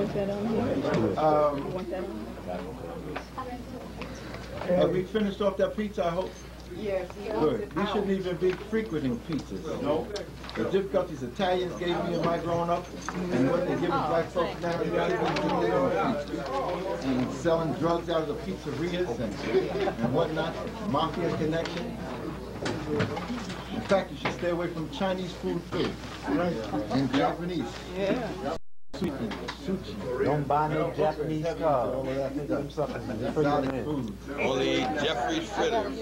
want that on here? Um, Want that on? have we finished off that pizza, I hope? Yes. Good. We shouldn't even be frequenting pizzas, no? The difficulties Italians gave me in my growing up, and what they're giving black folks now, they're giving them their own pizzas. And selling drugs out of the pizzerias and, and whatnot, mafia connection. In fact, you should stay away from Chinese food too, and Japanese. Yeah. Don't buy no Japanese cars. Only fritters.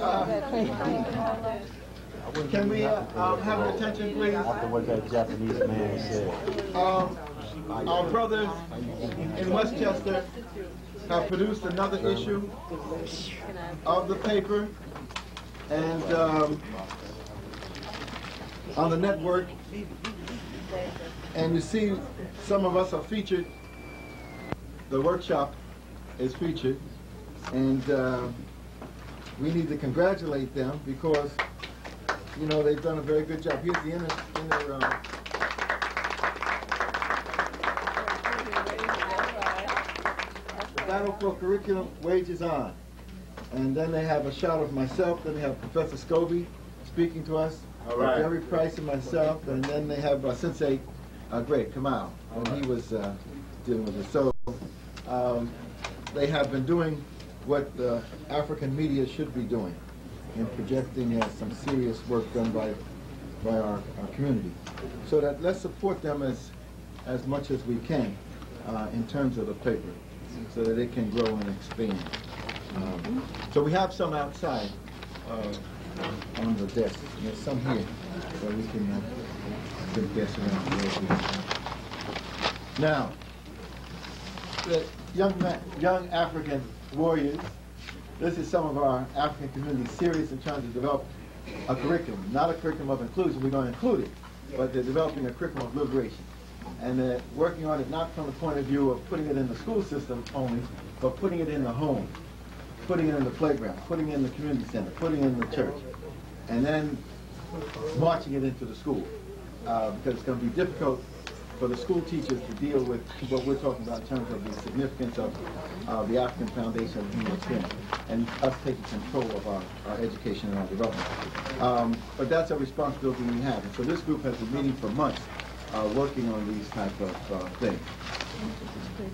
Can we uh, um, have your attention, please? After what that Japanese man said. Um, our brothers in Westchester have produced another issue of the paper, and um, on the network. And you see, some of us are featured. The workshop is featured, and uh, we need to congratulate them because, you know, they've done a very good job. Here's the inner, inner um, The battle for curriculum wages on. And then they have a shot of myself, then they have Professor Scobie speaking to us. All right. Jerry Price and myself, and then they have uh, Sensei uh, Greg Kamau, when he was uh, dealing with it. So um, they have been doing what the African media should be doing in projecting uh, some serious work done by by our, our community. So that let's support them as as much as we can uh, in terms of the paper, so that it can grow and expand. Um, so we have some outside uh, on the desk. There's some here, so we can can guess around. little bit. Now, the young young African warriors. This is some of our African community serious in trying to develop a curriculum, not a curriculum of inclusion. We're going to include it, but they're developing a curriculum of liberation, and they're working on it not from the point of view of putting it in the school system only, but putting it in the home, putting it in the playground, putting it in the community center, putting it in the church, and then marching it into the school, uh, because it's going to be difficult for the school teachers to deal with what we're talking about in terms of the significance of uh, the African Foundation of Human Experience and us taking control of our, our education and our development. Um, but that's a responsibility we have. And so this group has been meeting for months uh, working on these type of uh, things.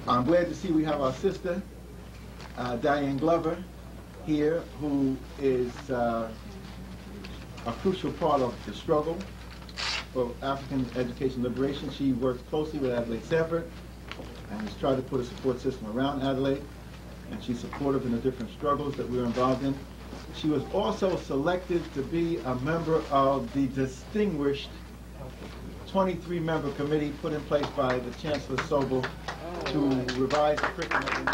I'm glad to see we have our sister, uh, Diane Glover, here, who is uh, a crucial part of the struggle for African education liberation. She works closely with Adelaide Sanford and has tried to put a support system around Adelaide, and she's supportive in the different struggles that we're involved in. She was also selected to be a member of the distinguished 23-member committee put in place by the Chancellor Sobol to revise the curriculum.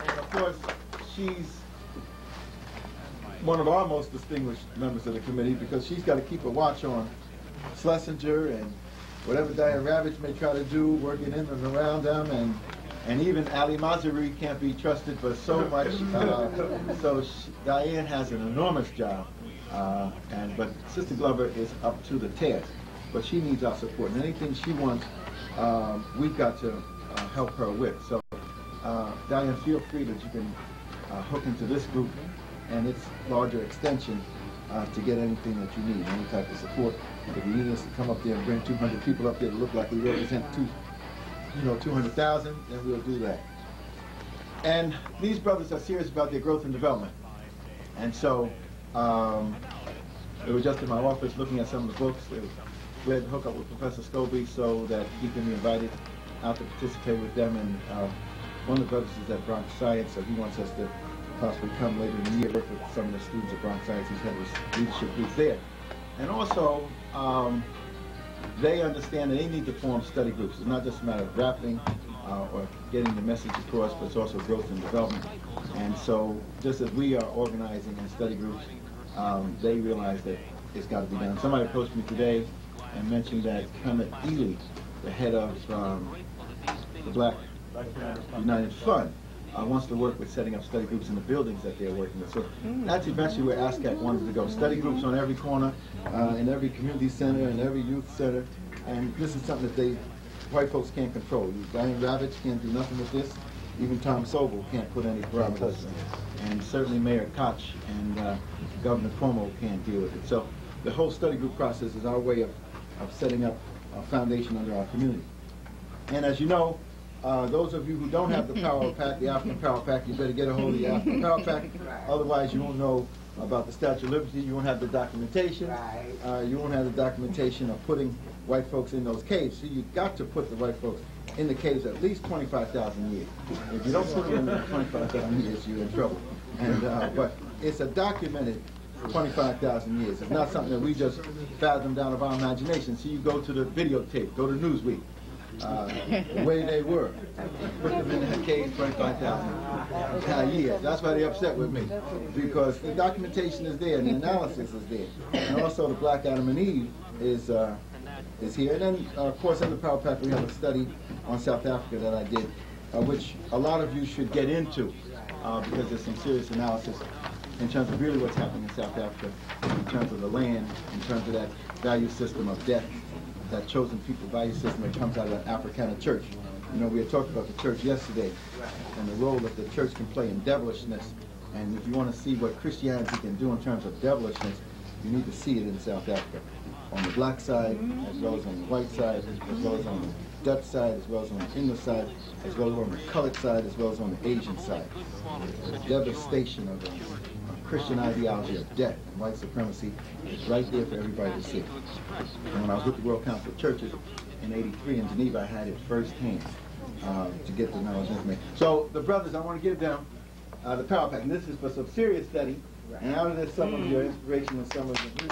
And of course, she's one of our most distinguished members of the committee because she's got to keep a watch on Schlesinger and whatever Diane Ravitch may try to do, working in and around them, and and even Ali Mazrui can't be trusted for so much. Uh, so she, Diane has an enormous job, uh, and but Sister Glover is up to the task, but she needs our support, and anything she wants, um, we've got to uh, help her with. So, uh, Diane, feel free that you can uh, hook into this group and its larger extension uh, to get anything that you need, any type of support. If you need us to come up there and bring 200 people up there to look like we represent two, you know, 200,000, then we'll do that. And these brothers are serious about their growth and development. And so, um, they were just in my office looking at some of the books. They were glad to hook up with Professor Scobie so that he can be invited out to participate with them. And uh, one of the brothers is at Bronx Science, so he wants us to possibly come later in the year, with some of the students at Bronx Science. He's head of leadership group there. And also, um, they understand that they need to form study groups. It's not just a matter of rapping uh, or getting the message across, but it's also growth and development. And so, just as we are organizing in study groups, um, they realize that it's got to be done. Somebody approached me today and mentioned that Kermit Eady, the head of um, the Black United Fund, uh, wants to work with setting up study groups in the buildings that they're working with. So that's eventually where ASCAC wanted to go. Study groups on every corner, uh, in every community center, in every youth center, and this is something that they, white folks can't control. Diane Ravitch can't do nothing with this. Even Tom Sobol can't put any parameters. And certainly Mayor Koch and uh, Governor Cuomo can't deal with it. So the whole study group process is our way of, of setting up a foundation under our community. And as you know, uh, those of you who don't have the Power Pack, the African Power Pack, you better get a hold of the African Power Pack. Otherwise, you won't know about the Statue of Liberty. You won't have the documentation. Uh, you won't have the documentation of putting white folks in those caves. So you've got to put the white folks in the caves at least 25,000 years. If you don't put them in there 25,000 years, you're in trouble. And uh, but it's a documented 25,000 years. It's not something that we just fathom down of our imagination. So you go to the videotape, go to Newsweek, uh, the way they were. Put them in that cave 25,000 uh, years. That's why they're upset with me. Because the documentation is there, and the analysis is there. And also the Black Adam and Eve is, uh, is here. And then, uh, of course, in the Power Pack, we have a study on South Africa that I did, uh, which a lot of you should get into uh, because there's some serious analysis in terms of really what's happening in South Africa, in terms of the land, in terms of that value system of death, that chosen people value system that comes out of an Afrikaner church. You know, we had talked about the church yesterday and the role that the church can play in devilishness. And if you want to see what Christianity can do in terms of devilishness, you need to see it in South Africa. On the black side, as well as on the white side, as well as on the Dutch side, as well as on the English side, as well as on the colored side, as well as on the Asian side. The devastation of Christian ideology of death and white supremacy is right there for everybody to see. And when I was with the World Council of Churches in 83 in Geneva, I had it firsthand uh, to get the knowledge and information. So the brothers, I want to give them uh, the Power Pack. And this is for some serious study. And out of this, some of your inspiration and some of the...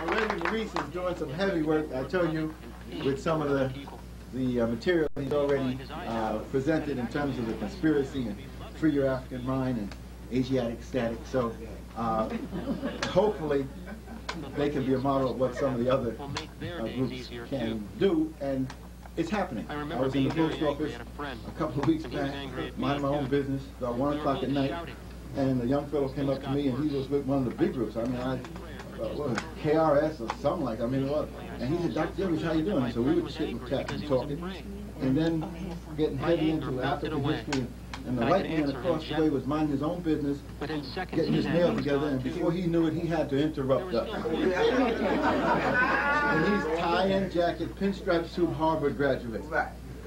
Already Maurice is doing some heavy work, I tell you, with some of the the uh, material he's already uh, presented in terms of the conspiracy and free your African mind and Asiatic static. So uh, hopefully they can be a model of what some of the other uh, groups can do, and it's happening. I was in the post office a couple of weeks back, minding my own business, about one o'clock at night, and a young fellow came up to me, and he was with one of the big groups. I mean, I what was it, KRS or something like. that. I mean, what? And he said, Dr. Jimmy, how you doing? So we were sitting chatting, talking, and then getting heavy into African history. And the white man across the way was minding his own business, getting his nails together, and before he knew it, he had to interrupt us. and he's tie-in jacket, pinstripe suit, Harvard graduate.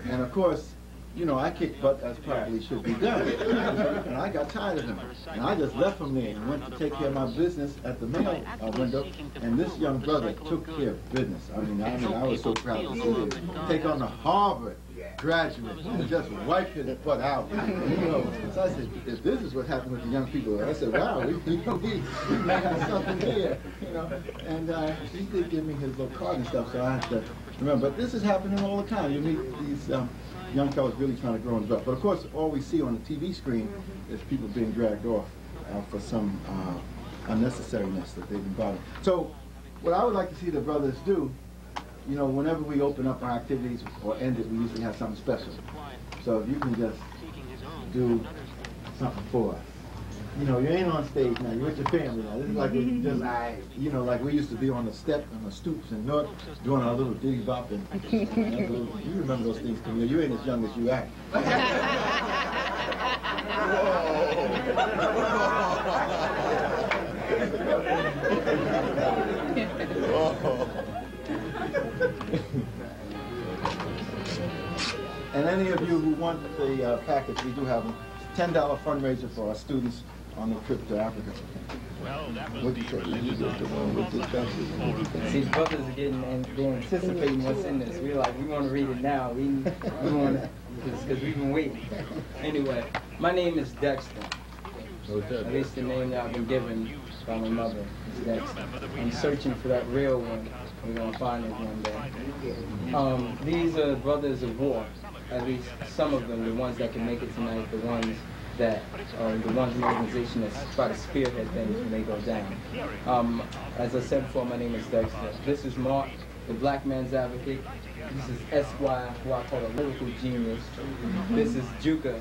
And of course, you know, I kicked butt as probably should be done. and I got tired of him. And I just left him there and went to take care of my business at the mail uh, window. And this young brother took care of business. I mean, I mean, I was so proud to see him take on the Harvard graduate and just wipe his butt out. You know, so I said, if this is what happened with the young people, I said, wow, we, we, we, we may have something here, you know. And uh, he did give me his little card and stuff, so I had to remember. But this is happening all the time. You meet these um, young fellas really trying to grow and develop. But of course, all we see on the TV screen is people being dragged off uh, for some uh, unnecessariness that they've been bothering. So, what I would like to see the brothers do, you know, whenever we open up our activities or end it, we usually have something special. So if you can just do something for us. You know, you ain't on stage now. You're with your family now. This is like we just, you know, like we used to be on the step, on the stoops and North, doing our little diddy bop and, and little, you remember those things, Camille. You ain't as young as you act. And any of you who want the uh, package, we do have them. Ten dollar fundraiser for our students on the trip to Africa. What'd you say? You the one with the expenses. See, brothers are getting and they're anticipating what's in this. We're like, we want to read it now. We, we want to, because we've been waiting. Anyway, my name is Dexter. At least the name that I've been given by my mother is Dexter. I'm searching for that real one. We're gonna find it one day. Um, these are brothers of war. At least some of them, the ones that can make it tonight, the ones that are the ones in organization that try to spearhead things when they go down. Um, as I said before, my name is Dexter. This is Mark, the black man's advocate. This is Esquire, who I call a lyrical genius. This is Juka.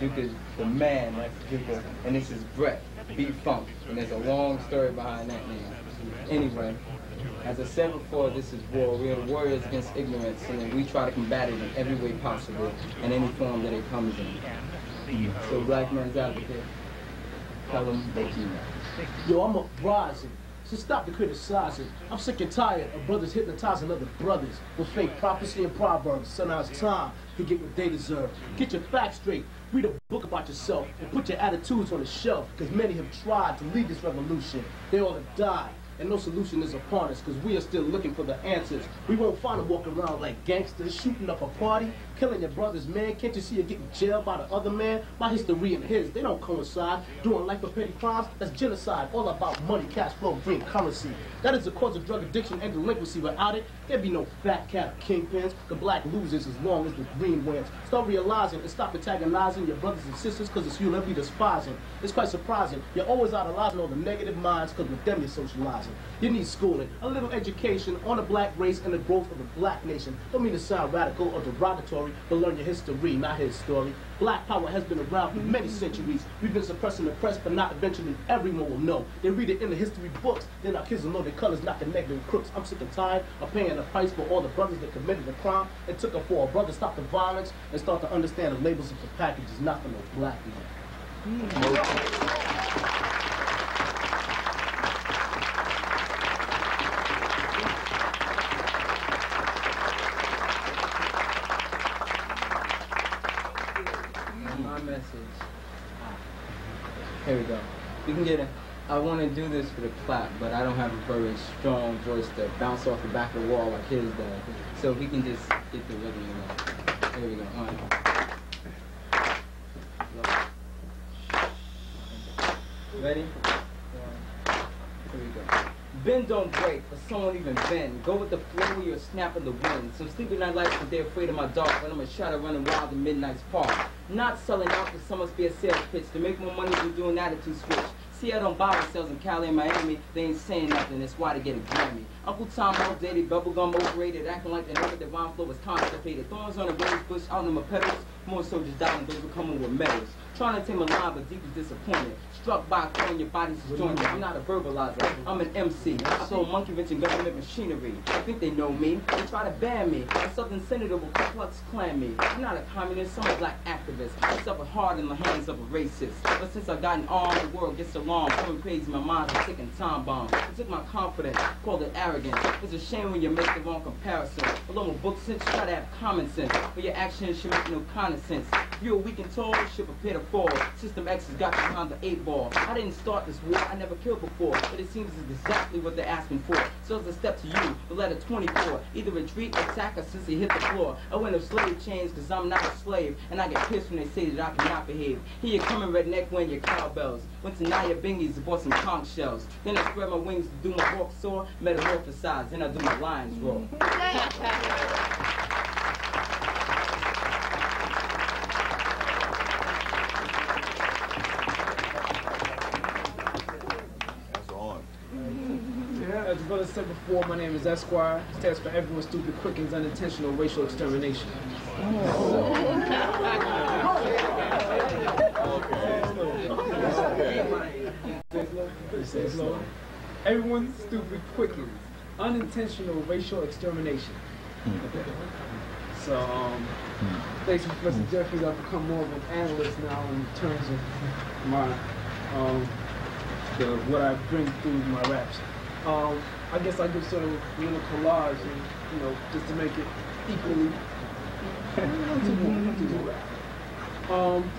Juka's the man, that's Juka. And this is Brett. B Funk, and there's a long story behind that name. Anyway, as I said before, this is war. We are the warriors against ignorance, and we try to combat it in every way possible, in any form that it comes in. So, Black Man's Advocate, tell them. Yo, I'm uprising. So stop the criticizing. I'm sick and tired of brothers hypnotizing other brothers with fake prophecy and proverbs. So now it's time to get what they deserve. Get your facts straight. Read a book about yourself and put your attitudes on the shelf. Because many have tried to lead this revolution. They all have died. And no solution is upon us because we are still looking for the answers. We won't find them walking around like gangsters, shooting up a party, killing your brothers, man. Can't you see you're getting jailed by the other man? My history and his, they don't coincide. Doing life for petty crimes, that's genocide. All about money, cash flow, green currency. That is the cause of drug addiction and delinquency. Without it, there'd be no fat cat kingpins. The black loses as long as the green wins. Start realizing and stop antagonizing your brothers and sisters because it's you that be despising. It's quite surprising. You're always idolizing all the negative minds because with them you're socializing. You need schooling, a little education on the black race and the growth of the black nation. Don't mean to sound radical or derogatory, but learn your history, not his story. Black power has been around for many centuries. We've been suppressing the press, but not eventually everyone will know. They read it in the history books, then our kids will know their colors not connected with crooks. I'm sick and tired of paying the price for all the brothers that committed the crime. It took a for a brother to stop the violence and start to understand the labels of the packages, not for no black man. My hmm message. Here we go. We can get it. I want to do this for the clap, but I don't have a very strong voice to bounce off the back of the wall like his does. So we can just get the rhythm it. Here we go. Ready? Here we go. Bend don't break, but someone even bend. Go with the flow, you're snapping the wind. Some sleeping night lights, but they're afraid of my dark. When I'm a shadow running wild in midnight's park. Not selling out, but some must be a sales pitch. To make more money, we do an attitude switch. See, I don't buy sales in Cali and Miami. They ain't saying nothing, that's why they get a Grammy. Uncle Tom outdated, bubblegum overrated, acting like the nigga divine flow was constipated. Thorns on the rose bush, out in my petals. More soldiers dying, those were coming with medals. Trying to tame a line, but deep is disappointed. Struck by a your body's disjointed. I'm not a verbalizer, I'm an MC. I throw monkey wrench in government machinery. I think they know me. They try to ban me. A Southern senator will Klux Klan me. I'm not a communist, I'm a black activist. I suffer hard in the hands of a racist. But since I've gotten arm, the world gets along. Coming crazy, my mind's a ticking time bomb. It took my confidence, called it arrogance. It's a shame when you make the wrong comparison. Along with book sense, try to have common sense. But your actions should make no kind of sense. If you're a weak and tall, you should prepare to System X has got behind the eight ball. I didn't start this war, I never killed before. But it seems it's exactly what they're asking for. So it's a step to you, the letter 24. Either retreat, attack, or since he hit the floor. I went of slave chains, cause I'm not a slave. And I get pissed when they say that I cannot behave. Here you coming redneck wearing your cowbells. Went to Naya Bingies and bought some conch shells. Then I spread my wings to do my walk soar, metamorphosize. Then I do my lion's roar. The said before, my name is Esquire. It stands for Everyone Stupid Quickens Unintentional Racial Extermination. Everyone Stupid Quickens Unintentional Racial Extermination. So, um, thanks to Professor Jeffries, I've become more of an analyst now in terms of my, um, the, what I bring through my raps. Um, I guess I do sort of little collage, and, you know, just to make it equally. um,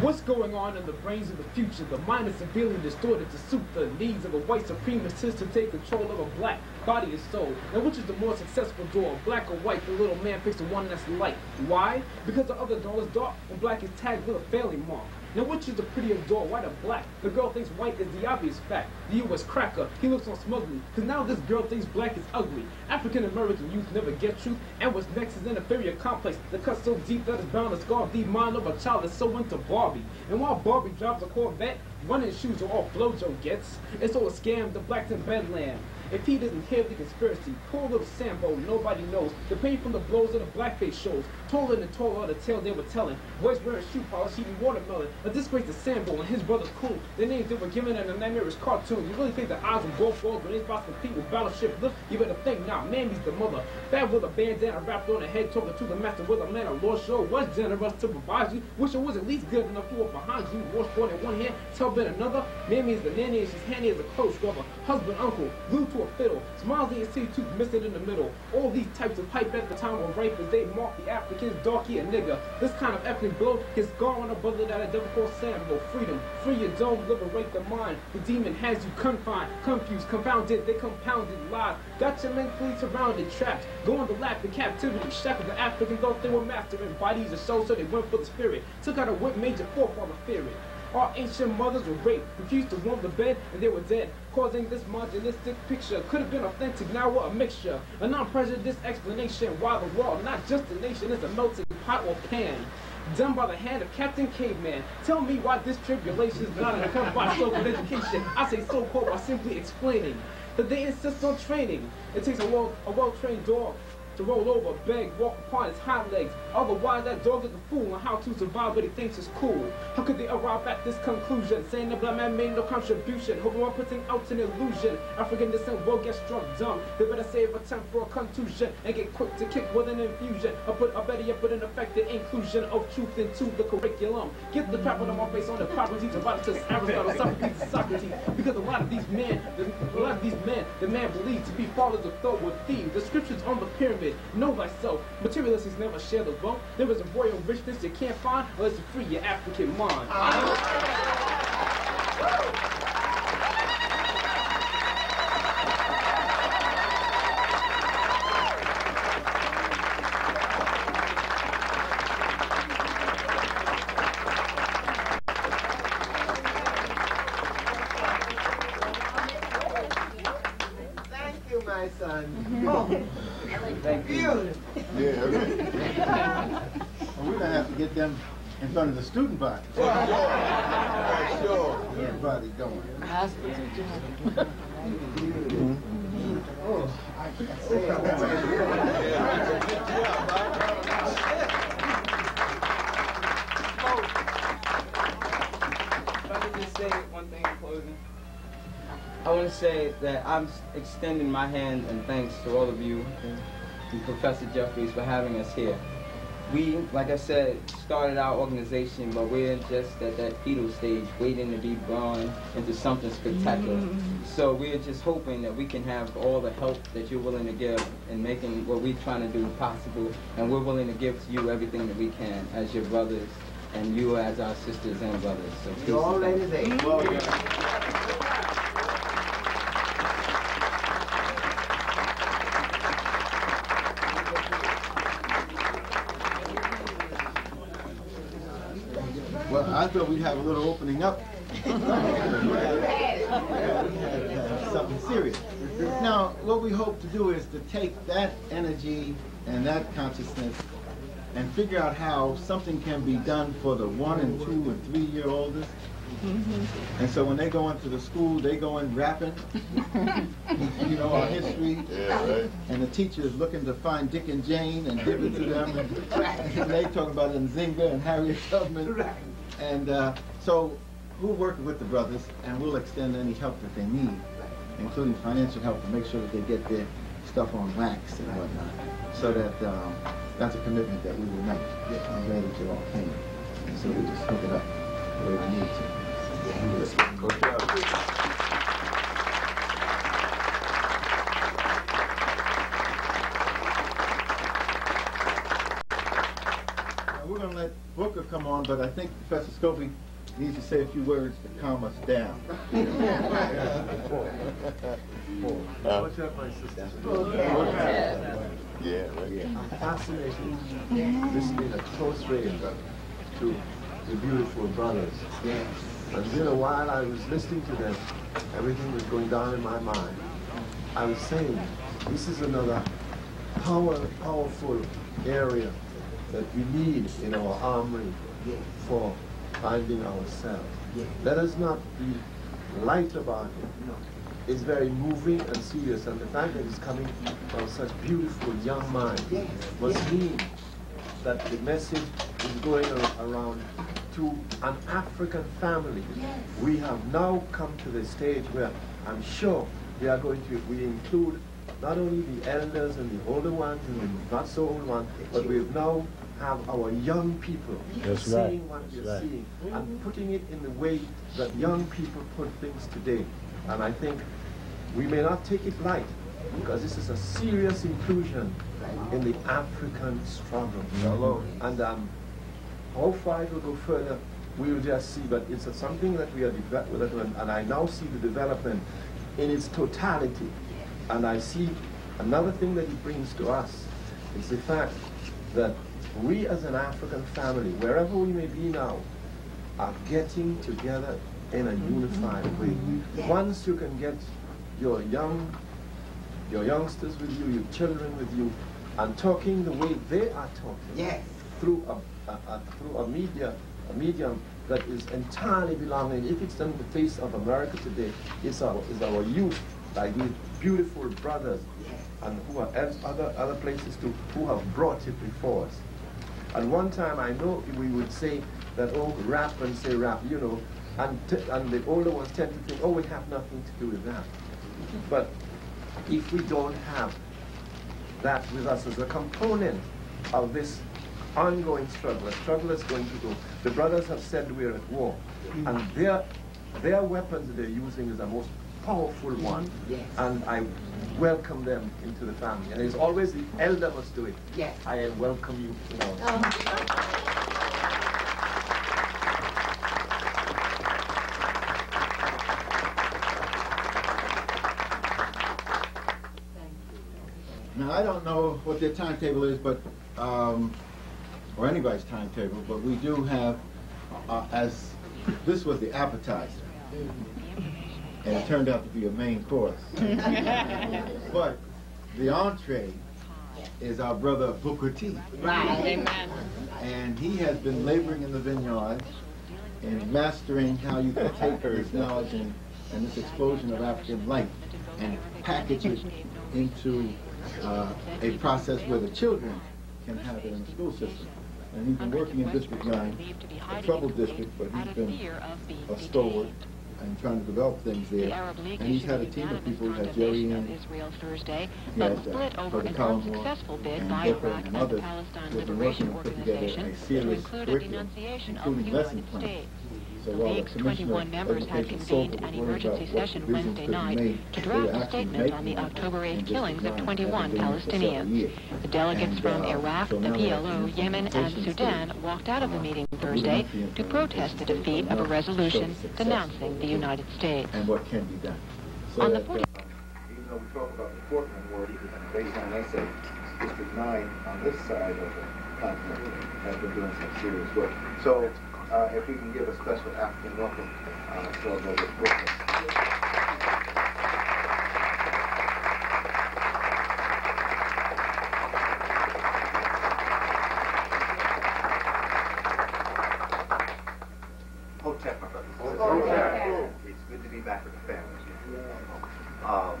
what's going on in the brains of the future? The mind is severely distorted to suit the needs of a white supremacist to take control of a black body and soul. Now, which is the more successful door, black or white? The little man picks the one that's light. Why? Because the other door is dark, and black is tagged with a failing mark. Now, which is the prettier door, white or black? The girl thinks white is the obvious fact. The U.S. cracker, he looks on smugly, cause now this girl thinks black is ugly. African American youth never get truth, and what's next is an inferior complex that cuts so deep that it's bound to scar the mind of a child that's so into Barbie. And while Barbie drives a Corvette, running shoes are all Flojo gets. It's all a scam, the blacks in bedlam. If he doesn't hear the conspiracy, poor little Sambo, nobody knows. The pain from the blows of the blackface shows. Taller and taller the tale they were telling. Boys wearing shoe polish, eating watermelon. A disgrace to Sambo and his brother Cool. The names they were given in a nightmarish cartoon. You really think the odds of golf balls when they about to compete with Battleship Look? You better think now, Mammy's the mother. Fat with a bandana wrapped on her head, talking to the master with a man of law show. Was generous to provide you. Wish it was at least good enough for behind you. Washboard in one hand, tub in another. Mammy's the nanny and she's handy as a close scrubber. Husband, uncle, glued to a fiddle. Smiles his teeth, tooth missing in the middle. All these types of hype at the time were ripe as they marked the Africans, darky and nigger. This kind of ethnic blow is gone on a brother that I never call Sambo. Freedom, free your dome, liberate the mind. The demon has you confined, confused, confounded, they compounded lies. Got you mentally surrounded, trapped, going to lack the captivity. Shackled the African thought they were mastering bodies and souls, so they went for the spirit. Took out a whip, major forefather fear it. Our ancient mothers were raped, refused to warm the bed, and they were dead, causing this marginalistic picture. Could have been authentic, now we're a mixture. A non-prejudiced explanation why the world, not just a nation, is a melting pot or pan. Done by the hand of Captain Caveman. Tell me why this tribulation is not uncovered by so-called education. I say so-called by simply explaining that they insist on training. It takes a well, a well-trained dog to roll over, beg, walk upon his hind legs. Otherwise, that dog is a fool on how to survive what he thinks is cool. How could they arrive at this conclusion? Saying the black man made no contribution. Hoping one putting out an illusion. African descent will get struck dumb. They better save a time for a contusion and get quick to kick with an infusion. I put, I better yet put an effective inclusion of truth into the curriculum. Get the crap out of my face on the properties of Herodotus, Aristotle, Socrates, Socrates. Because a lot of these men, a lot of these men, the man believes to be fathers of thought were thieves. The scriptures on the pyramid Know thyself. Materialists never share the wealth. There is a royal richness you can't find unless you free your African mind. Thank them in front of the student body. Sure. Everybody going. If I could just say one thing in closing. I want to say that I'm extending my hand and thanks to all of you and Professor Jeffries for having us here. We, like I said, started our organization, but we're just at that fetal stage, waiting to be born into something spectacular. Mm-hmm. So we're just hoping that we can have all the help that you're willing to give in making what we're trying to do possible, and we're willing to give to you everything that we can as your brothers, and you as our sisters and brothers. So peace You and already thanks. there. I thought we'd have a little opening up. we had uh, something serious. Now, what we hope to do is to take that energy and that consciousness and figure out how something can be done for the one and two and three year oldest. And so when they go into the school, they go in rapping, you know, our history. Yeah, right. And the teacher is looking to find Dick and Jane and give it to them. And, and they talk about Nzinga and Harriet Tubman. And uh, so we'll work with the brothers and we'll extend any help that they need, including financial help to make sure that they get their stuff on wax and whatnot. So that um, that's a commitment that we will make. I'm glad that you all came. And so we just hook it up the way we need to. Now, we're going to let come on, but I think Professor Scobie needs to say a few words to calm us down. What's up, my sister? Yeah, right. fascinating listening at close range to the beautiful brothers. And you know, while I was listening to them, everything was going down in my mind. I was saying, this is another power, powerful area that we need in our armory for finding ourselves. Let us not be light about it. It's very moving and serious, and the fact that it's coming from such beautiful young minds must mean that the message is going around to an African family. We have now come to the stage where I'm sure we are going to, we include not only the elders and the older ones and the not so old ones, but we now have our young people That's seeing right. what they're right. seeing and putting it in the way that young people put things today. And I think we may not take it light because this is a serious inclusion in the African struggle. And um, how far it will go further, we will just see. But it's something that we are developing, and I now see the development in its totality. And I see another thing that it brings to us is the fact that we as an African family, wherever we may be now, are getting together in a mm-hmm. unified way. Once you can get your young, your youngsters with you, your children with you, and talking the way they are talking Yes. through a, a, a through a media, a medium that is entirely belonging. If it's on the face of America today, it's our is our youth, like these beautiful brothers, and who are other other places too, who have brought it before us. At one time, I know we would say that, oh, rap and say rap, you know, and, and the older ones tend to think, oh, we have nothing to do with that. But if we don't have that with us as a component of this ongoing struggle, a struggle that's going to go, the brothers have said we're at war, and their, their weapons they're using is the most powerful one. Yes. And I welcome them into the family. And it's always the elder must do it. Yes. I welcome you. you know. Now, I don't know what their timetable is, but, um, or anybody's timetable, but we do have, uh, as, this was the appetizer. And it turned out to be a main course. But the entree is our brother Booker T. Right. And he has been laboring in the vineyards and mastering how you can take this knowledge and, and this explosion of African life and package it into uh, a process where the children can have it in the school system. And he's been working in District 9, a troubled district, but he's been a stalwart and trying to develop things The there. Arab League And he's had a team of people, he has Jerry and Israel Thursday, he but has, uh, split over Brother an Collins unsuccessful bid and by and and the others Palestine who have been working to put together Organization a to serious include a curriculum, denunciation of including the lesson United plans. States. So The while League's 21 members had convened an was worried about emergency session Wednesday night to draft a statement on the October 8 killings of 21 having been there for several Palestinians. The delegates from uh, Iraq, the now PLO, Yemen, and Sudan walked out of the meeting Thursday we don't see to protest the defeat of a enough to show resolution denouncing the United States. And what can be done. On the that, 40 uh, Even though we talk about the Portland war, based on, let's say, District Nine on this side of the continent has been doing some serious work. So, uh, if you can give a special African welcome, uh, to our brother Brooklyn. Hotep, my brother. It's good to be back with the family. Um,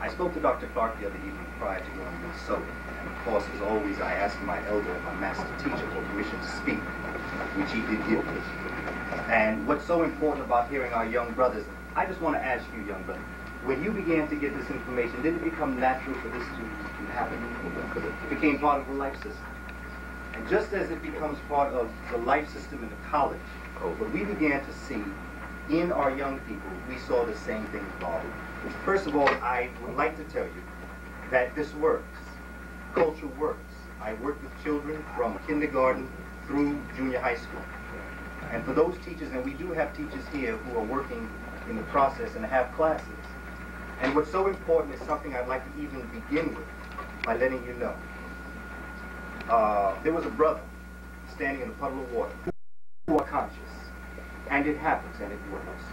I spoke to Dr. Clarke the other evening prior to going to Minnesota, and of course, as always, I asked my elder and my master teacher for permission to speak, which he did give me. And what's so important about hearing our young brothers, I just want to ask you, young brother, when you began to get this information, did it become natural for this to, happen? It became part of the life system. And just as it becomes part of the life system in the college, what we began to see in our young people, we saw the same thing evolve. First of all, I would like to tell you that this works. Culture works. I work with children from kindergarten through junior high school. And for those teachers, and we do have teachers here who are working in the process and have classes. And what's so important is something I'd like to even begin with by letting you know. Uh, there was a brother standing in a puddle of water who are conscious. And it happens and it works.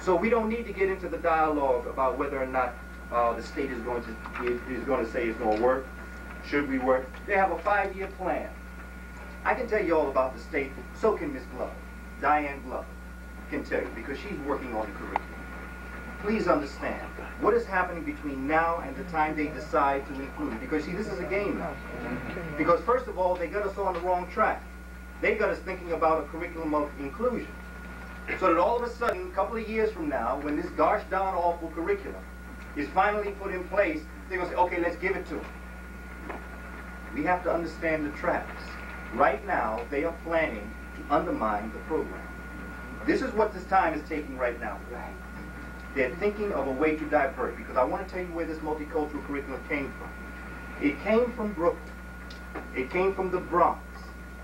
So we don't need to get into the dialogue about whether or not uh, the state is going to is, is going to say it's going to work. Should we work? They have a five-year plan. I can tell you all about the state. So can Miss Glover, Diane Glover, can tell you because she's working on the curriculum. please understand what is happening between now and the time they decide to include. Because see, this is a game now. Because first of all, they got us on the wrong track. They got us thinking about a curriculum of inclusion. So that all of a sudden, a couple of years from now, when this gosh darn awful curriculum is finally put in place, they're going to say, okay, let's give it to them. We have to understand the traps. Right now, they are planning to undermine the program. This is what this time is taking right now. They're thinking of a way to divert, because I want to tell you where this multicultural curriculum came from. It came from Brooklyn. It came from the Bronx.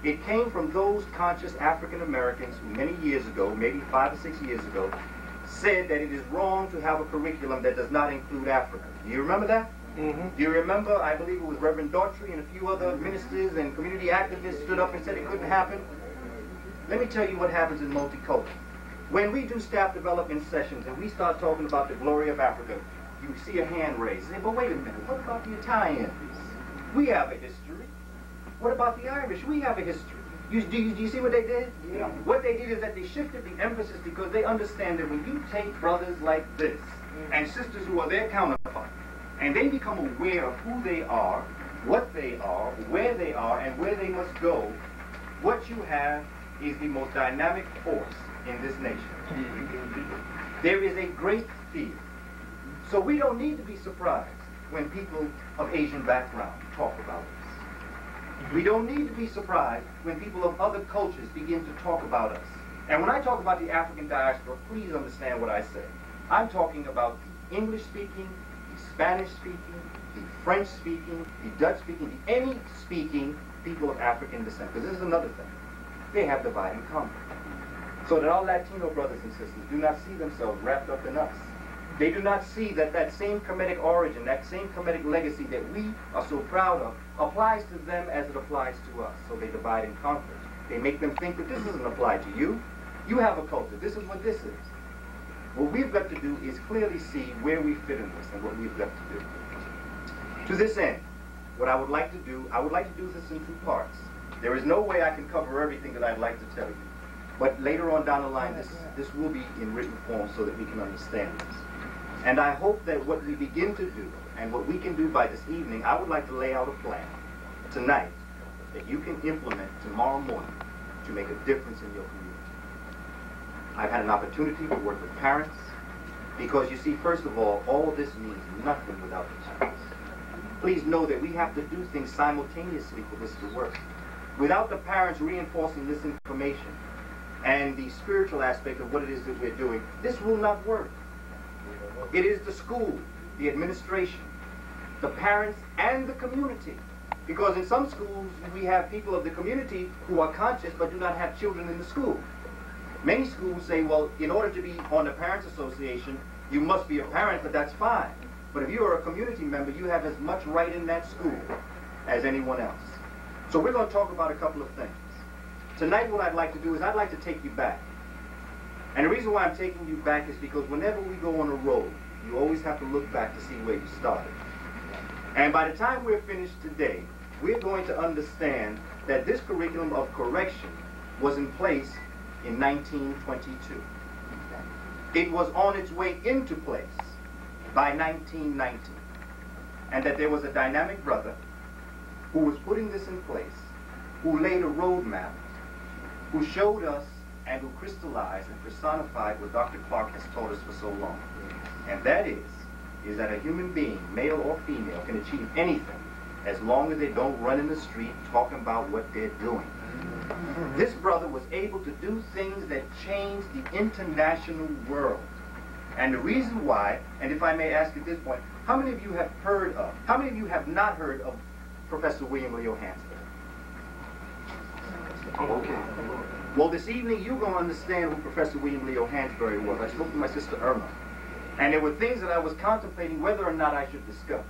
It came from those conscious African Americans who many years ago, maybe five or six years ago, said that it is wrong to have a curriculum that does not include Africa. Do you remember that? Mm-hmm. Do you remember, I believe it was Reverend Daughtry and a few other ministers and community activists stood up and said it couldn't happen? Let me tell you what happens in multicultural. When we do staff development sessions and we start talking about the glory of Africa, you see a hand raised. Say, but wait a minute, what about the Italians? We have a history. What about the Irish? We have a history. You, do, you, do you see what they did? Yeah. What they did is that they shifted the emphasis because they understand that when you take brothers like this mm. and sisters who are their counterparts, and they become aware of who they are, what they are, where they are, and where they must go, what you have is the most dynamic force in this nation. There is a great fear. So we don't need to be surprised when people of Asian background talk about us. We don't need to be surprised when people of other cultures begin to talk about us. And when I talk about the African diaspora, please understand what I say. I'm talking about the English speaking, the Spanish speaking, the French speaking, the Dutch speaking, the any speaking people of African descent. Because this is another thing. They have divide and conquer. So that our Latino brothers and sisters do not see themselves wrapped up in us. They do not see that that same Kemetic origin, that same Kemetic legacy that we are so proud of, applies to them as it applies to us. So they divide and conquer. They make them think that this doesn't apply to you. You have a culture. This is what this is. What we've got to do is clearly see where we fit in this and what we've got to do. To this end, what I would like to do, I would like to do this in two parts. There is no way I can cover everything that I'd like to tell you. But later on down the line, this, this will be in written form so that we can understand this. And I hope that what we begin to do and what we can do by this evening, I would like to lay out a plan tonight that you can implement tomorrow morning to make a difference in your community. I've had an opportunity to work with parents because you see, first of all, all this means nothing without the parents. Please know that we have to do things simultaneously for this to work. Without the parents reinforcing this information and the spiritual aspect of what it is that we're doing, this will not work. It is the school, the administration, the parents, and the community. Because in some schools, we have people of the community who are conscious but do not have children in the school. Many schools say, well, in order to be on the Parents Association, you must be a parent, but that's fine. But if you are a community member, you have as much right in that school as anyone else. So we're going to talk about a couple of things. Tonight, what I'd like to do is I'd like to take you back. And the reason why I'm taking you back is because whenever we go on a road, you always have to look back to see where you started. And by the time we're finished today, we're going to understand that this curriculum of correction was in place in 1922. It was on its way into place by 1990. And that there was a dynamic brother who was putting this in place, who laid a roadmap, who showed us and who crystallized and personified what Dr. Clarke has taught us for so long. And that is, is that a human being, male or female, can achieve anything as long as they don't run in the street talking about what they're doing. Mm-hmm. This brother was able to do things that changed the international world. And the reason why, and if I may ask at this point, how many of you have heard of, how many of you have not heard of Professor William Leo Hansberry? Oh, okay. Well, this evening you're going to understand who Professor William Leo Hansberry was. I spoke to my sister Irma. And there were things that I was contemplating whether or not I should discuss.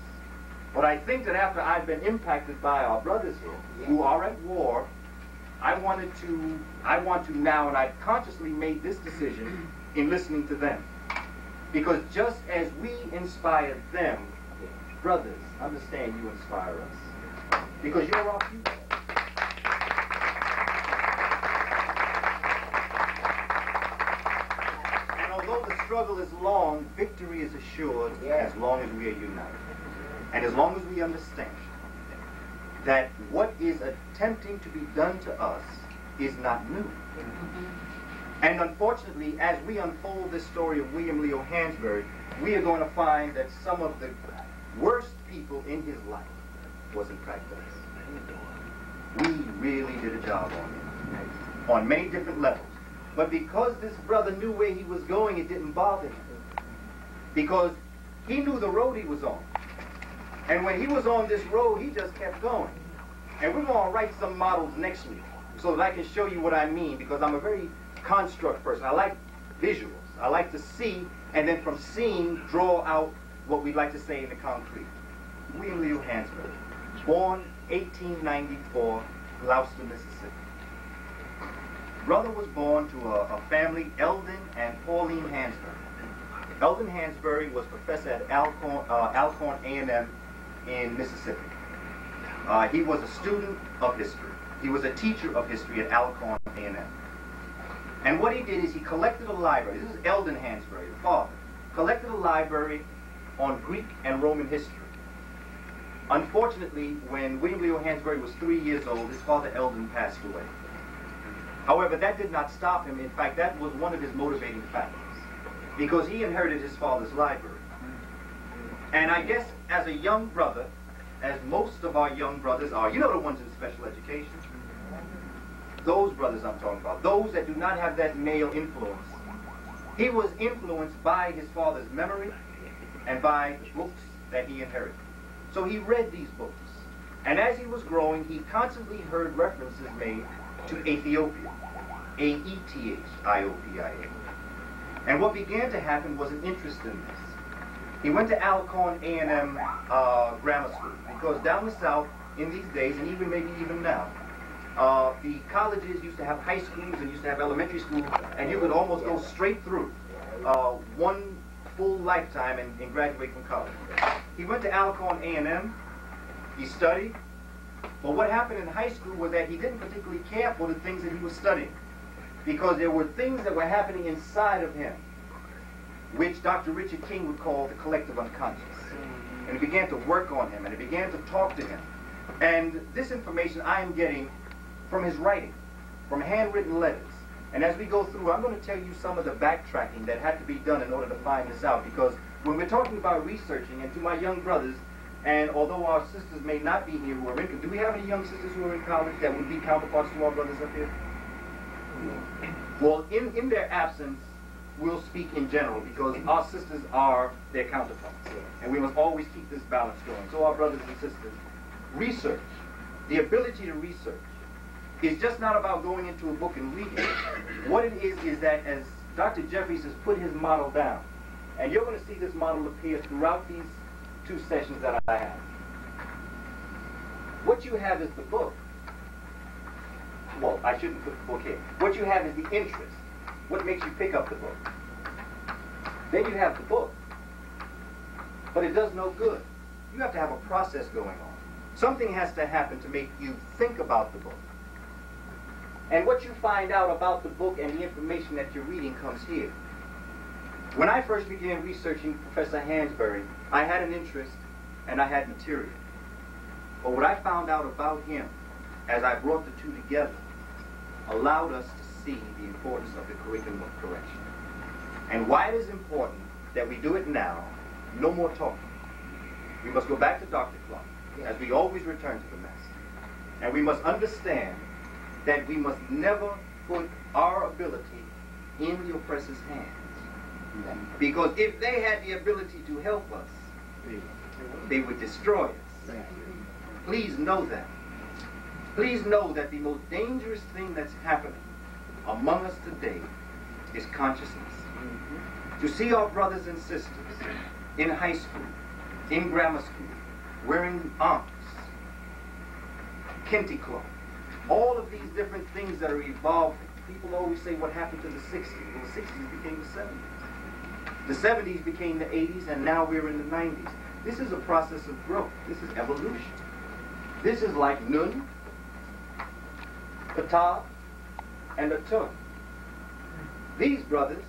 But I think that after I've been impacted by our brothers here, who are at war, I wanted to, I want to now, and I've consciously made this decision in listening to them. Because just as we inspire them, brothers, understand you inspire us. Because you're our future. And although the struggle is long, victory is assured as long as we are united. And as long as we understand that what is attempting to be done to us is not new. Mm-hmm. And unfortunately, as we unfold this story of William Leo Hansberry, we are going to find that some of the worst people in his life was in fact us. We really did a job on him on many different levels. But because this brother knew where he was going, it didn't bother him. Because he knew the road he was on. And when he was on this road, he just kept going. And we're going to write some models next week so that I can show you what I mean because I'm a very construct person. I like visuals. I like to see and then from seeing draw out what we'd like to say in the concrete. William Leo Hansberry, born 1894, Gloster, Mississippi. Brother was born to a, a family, Eldon and Pauline Hansberry. Eldon Hansberry was professor at Alcorn, uh, Alcorn A&M in Mississippi. Uh, he was a student of history. He was a teacher of history at Alcorn A&M. And what he did is he collected a library. This is Eldon Hansberry, the father. Collected a library on Greek and Roman history. Unfortunately, when William Leo Hansberry was three years old, his father Eldon passed away. However, that did not stop him. In fact, that was one of his motivating factors. Because he inherited his father's library. And I guess as a young brother, as most of our young brothers are, you know the ones in special education? Those brothers I'm talking about, those that do not have that male influence. He was influenced by his father's memory and by the books that he inherited. So he read these books. And as he was growing, he constantly heard references made to Ethiopia. A-E-T-H-I-O-P-I-A. And what began to happen was an interest in this. He went to Alcorn A&M uh, Grammar School because down the South in these days, and even maybe even now, uh, the colleges used to have high schools and used to have elementary schools, and you could almost go straight through uh, one full lifetime and, and graduate from college. He went to Alcorn A&M. He studied. But what happened in high school was that he didn't particularly care for the things that he was studying because there were things that were happening inside of him which Dr. Richard King would call the collective unconscious. And it began to work on him, and it began to talk to him. And this information I am getting from his writing, from handwritten letters. And as we go through, I'm going to tell you some of the backtracking that had to be done in order to find this out. Because when we're talking about researching, and to my young brothers, and although our sisters may not be here who are in, do we have any young sisters who are in college that would be counterparts to our brothers up here? Well, in, in their absence, we'll speak in general because our sisters are their counterparts. And we must always keep this balance going. So our brothers and sisters, research, the ability to research, is just not about going into a book and reading. What it is is that as Dr. Jeffries has put his model down, and you're going to see this model appear throughout these two sessions that I have. What you have is the book. Well, I shouldn't put the book here. What you have is the interest. What makes you pick up the book? Then you have the book. But it does no good. You have to have a process going on. Something has to happen to make you think about the book. And what you find out about the book and the information that you're reading comes here. When I first began researching Professor Hansberry, I had an interest and I had material. But what I found out about him as I brought the two together allowed us to see the importance of the curriculum of correction. And why it is important that we do it now, no more talking. We must go back to Dr. Clarke, as we always return to the master. And we must understand that we must never put our ability in the oppressor's hands. Because if they had the ability to help us, they would destroy us. Please know that. Please know that the most dangerous thing that's happening among us today is consciousness. To see our brothers and sisters in high school, in grammar school, wearing arms, kente cloth, all of these different things that are evolving. People always say what happened to the 60s. Well, the 60s became the 70s. The 70s became the 80s, and now we're in the 90s. This is a process of growth. This is evolution. This is like Nun, Ptah, and Atum. These brothers,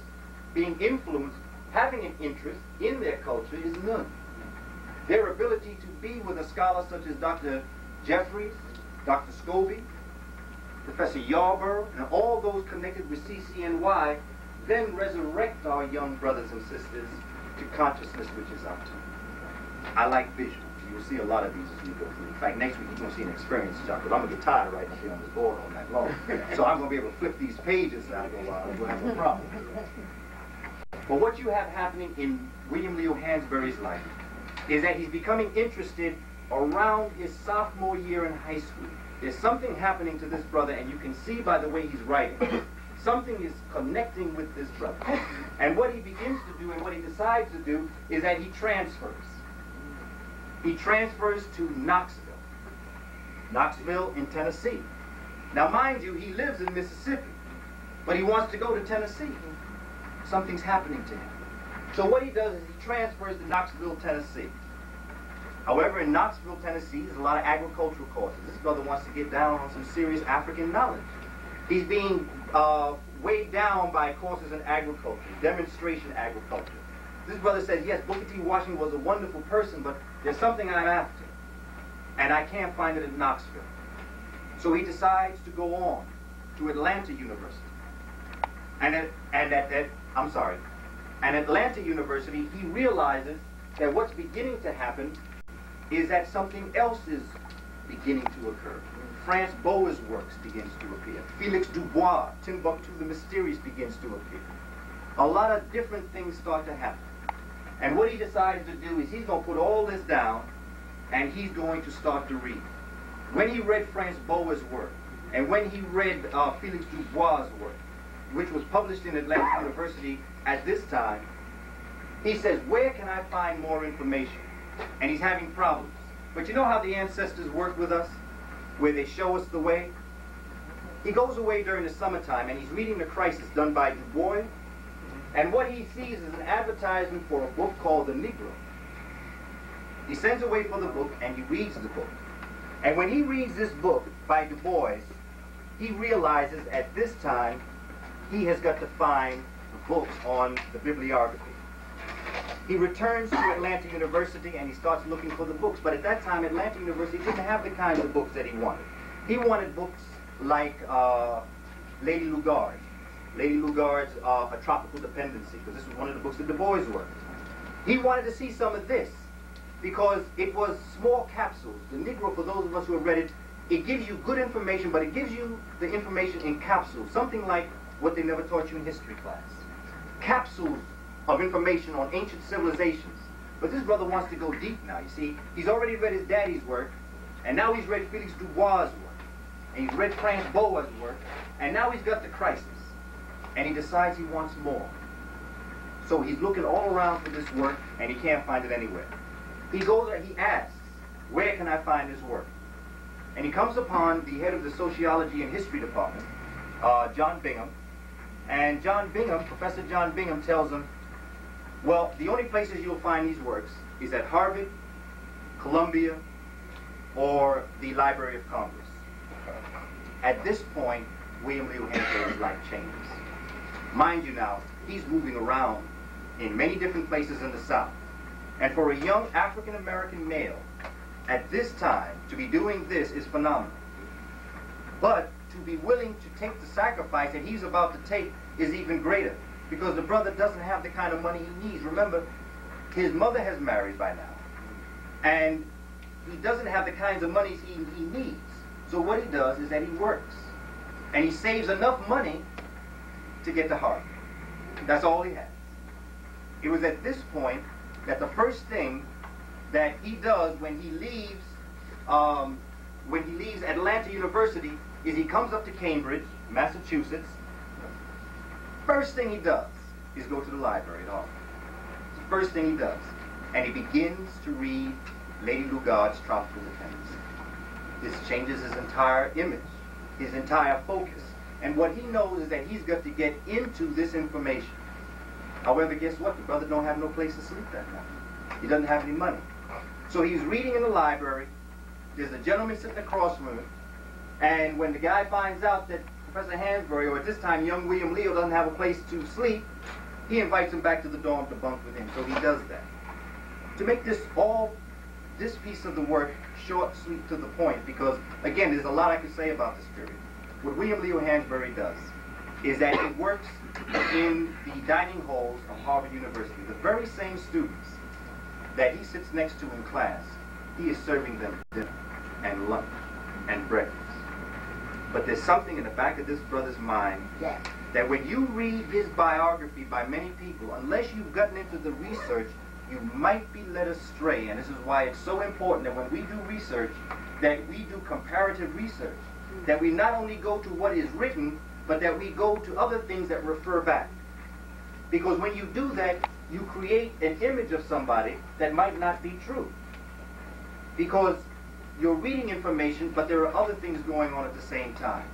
being influenced having an interest in their culture is Nun. Their ability to be with a scholar such as Dr. Jeffries, Dr. Scobie, Professor Yarborough, and all those connected with CCNY then resurrect our young brothers and sisters to consciousness which is up to. I like visuals. You'll see a lot of these as we go through. In fact, next week you're going to see an experience chart, because I'm going to get tired of writing here on this board all night long. so I'm going to be able to flip these pages and I'll go, uh, we'll have no problem. But what you have happening in William Leo Hansberry's life is that he's becoming interested around his sophomore year in high school. There's something happening to this brother, and you can see by the way he's writing. Something is connecting with this brother. And what he begins to do and what he decides to do is that he transfers. He transfers to Knoxville. Knoxville in Tennessee. Now, mind you, he lives in Mississippi, but he wants to go to Tennessee. Something's happening to him. So what he does is he transfers to Knoxville, Tennessee. However, in Knoxville, Tennessee, there's a lot of agricultural courses. This brother wants to get down on some serious African knowledge. He's being uh, weighed down by courses in agriculture, demonstration agriculture. This brother says, yes, Booker T. Washington was a wonderful person, but there's something I'm after. And I can't find it in Knoxville. So he decides to go on to Atlanta University. And at, and at, at I'm sorry, and Atlanta University, he realizes that what's beginning to happen is that something else is beginning to occur. Franz Boas' works begins to appear. Felix Dubois, Timbuktu the Mysterious begins to appear. A lot of different things start to happen. And what he decides to do is he's going to put all this down and he's going to start to read. When he read Franz Boas' work, and when he read uh, Felix Dubois' work, which was published in Atlanta University at this time, he says, where can I find more information? And he's having problems. But you know how the ancestors worked with us? Where they show us the way? He goes away during the summertime and he's reading The Crisis done by Du Bois. And what he sees is an advertisement for a book called The Negro. He sends away for the book and he reads the book. And when he reads this book by Du Bois, he realizes at this time he has got to find books on the bibliography. He returns to Atlanta University and he starts looking for the books. But at that time, Atlanta University didn't have the kinds of books that he wanted. He wanted books like uh, Lady Lugard. Lady Lugard's uh, A Tropical Dependency, because this was one of the books that Du Bois wrote. He wanted to see some of this because it was small capsules. The Negro, for those of us who have read it, it gives you good information, but it gives you the information in capsules, something like what they never taught you in history class. Capsules of information on ancient civilizations. But this brother wants to go deep now, you see. He's already read his daddy's work, and now he's read Felix Dubois' work, and he's read Franz Boas' work, and now he's got the crisis. And he decides he wants more. So he's looking all around for this work, and he can't find it anywhere. He goes there, he asks, where can I find this work? And he comes upon the head of the sociology and history department, uh, John Bingham, and John Bingham, Professor John Bingham tells him, well, the only places you'll find these works is at Harvard, Columbia, or the Library of Congress. At this point, William Leo Hansberry's life changes. Mind you now, he's moving around in many different places in the South. And for a young African American male, at this time, to be doing this is phenomenal. But to be willing to take the sacrifice that he's about to take is even greater because the brother doesn't have the kind of money he needs. Remember, his mother has married by now, and he doesn't have the kinds of money he, he needs. So what he does is that he works, and he saves enough money to get to Harvard. That's all he has. It was at this point that the first thing that he does when he leaves, um, when he leaves Atlanta University, is he comes up to Cambridge, Massachusetts, First thing he does is go to the library at Harvard. It's the first thing he does. And he begins to read Lady Lugard's Tropical Dependency. This changes his entire image, his entire focus. And what he knows is that he's got to get into this information. However, guess what? The brother don't have no place to sleep that night. He doesn't have any money. So he's reading in the library. There's a gentleman sitting across from him. And when the guy finds out that Professor Hansberry, or at this time young William Leo, doesn't have a place to sleep, He invites him back to the dorm to bunk with him, so he does that. To make this all, this piece of the work short, sweet, to the point, because again, there's a lot I could say about this period. What William Leo Hansberry does is that he works in the dining halls of Harvard University. The very same students that he sits next to in class, he is serving them dinner and lunch and breakfast. But there's something in the back of this brother's mind that when you read his biography by many people, unless you've gotten into the research, you might be led astray. And this is why it's so important that when we do research, that we do comparative research. Hmm. That we not only go to what is written, but that we go to other things that refer back. Because when you do that, you create an image of somebody that might not be true. Because you're reading information, but there are other things going on at the same time.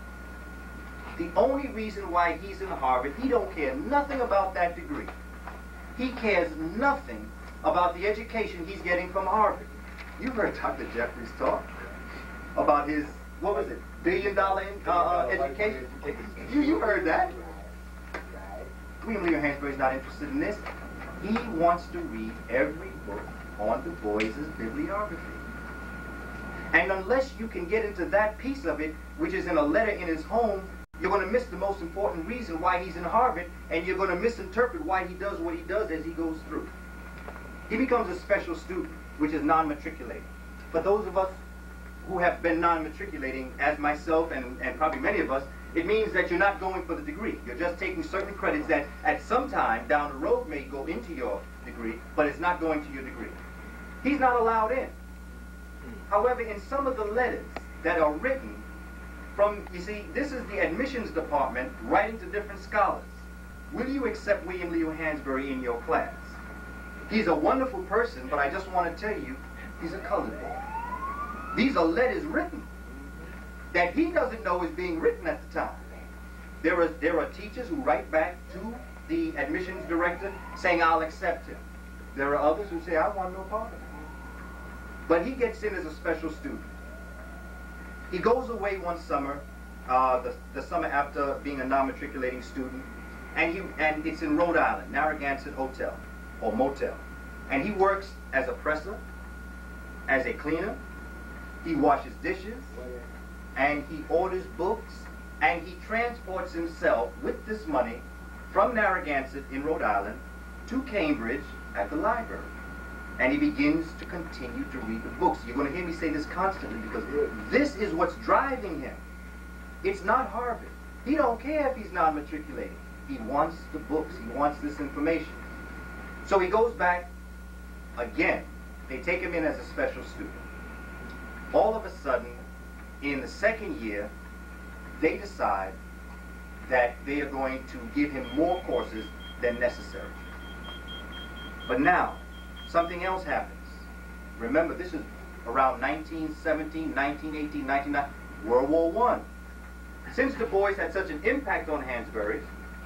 The only reason why he's in Harvard, he don't care nothing about that degree. He cares nothing about the education he's getting from Harvard. You heard Dr. Jeffries talk about his, what was it, billion dollar uh, uh, education? You, you heard that. William Leo Hansberry's not interested in this. He wants to read every book on Du Bois's bibliography. And unless you can get into that piece of it, which is in a letter in his home, you're going to miss the most important reason why he's in Harvard, and you're going to misinterpret why he does what he does as he goes through. He becomes a special student, which is non-matriculating. For those of us who have been non-matriculating, as myself and, and probably many of us, it means that you're not going for the degree. You're just taking certain credits that at some time down the road may go into your degree, but it's not going to your degree. He's not allowed in. However, in some of the letters that are written from, you see, this is the admissions department writing to different scholars. Will you accept William Leo Hansberry in your class? He's a wonderful person, but I just want to tell you, he's a colored boy. These are letters written that he doesn't know is being written at the time. There are, there are teachers who write back to the admissions director saying, I'll accept him. There are others who say, I want no part of it. But he gets in as a special student. He goes away one summer, uh, the, the summer after being a non-matriculating student, and, he, and it's in Rhode Island, Narragansett Hotel, or Motel. And he works as a presser, as a cleaner, he washes dishes, and he orders books, and he transports himself with this money from Narragansett in Rhode Island to Cambridge at the library. And he begins to continue to read the books. You're going to hear me say this constantly because this is what's driving him. It's not Harvard. He don't care if he's non-matriculating. He wants the books. He wants this information. So he goes back again. They take him in as a special student. All of a sudden, in the second year, they decide that they are going to give him more courses than necessary. But now, something else happens. Remember, this is around 1917, 1918, 1919, World War I. Since Du Bois had such an impact on Hansberry,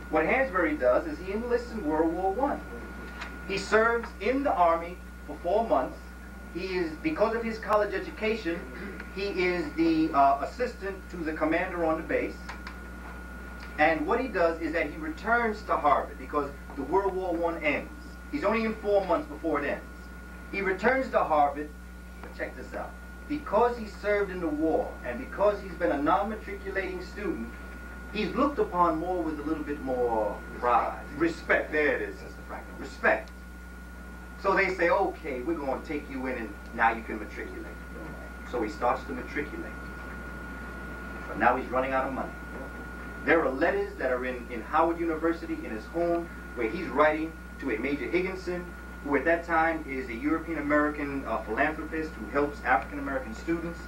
what Hansberry does is he enlists in World War I. He serves in the army for four months. He is, because of his college education, he is the uh, assistant to the commander on the base. And what he does is that he returns to Harvard because the World War I ends. He's only in four months before it ends. He returns to Harvard, but check this out. Because he served in the war and because he's been a non-matriculating student, he's looked upon more with a little bit more pride. Respect, there it is, Sister Franklin. Respect. So they say, okay, we're going to take you in and now you can matriculate. So he starts to matriculate. But now he's running out of money. There are letters that are in, in Howard University in his home where he's writing to a Major Higginson, who at that time is a European American uh, philanthropist who helps African American students.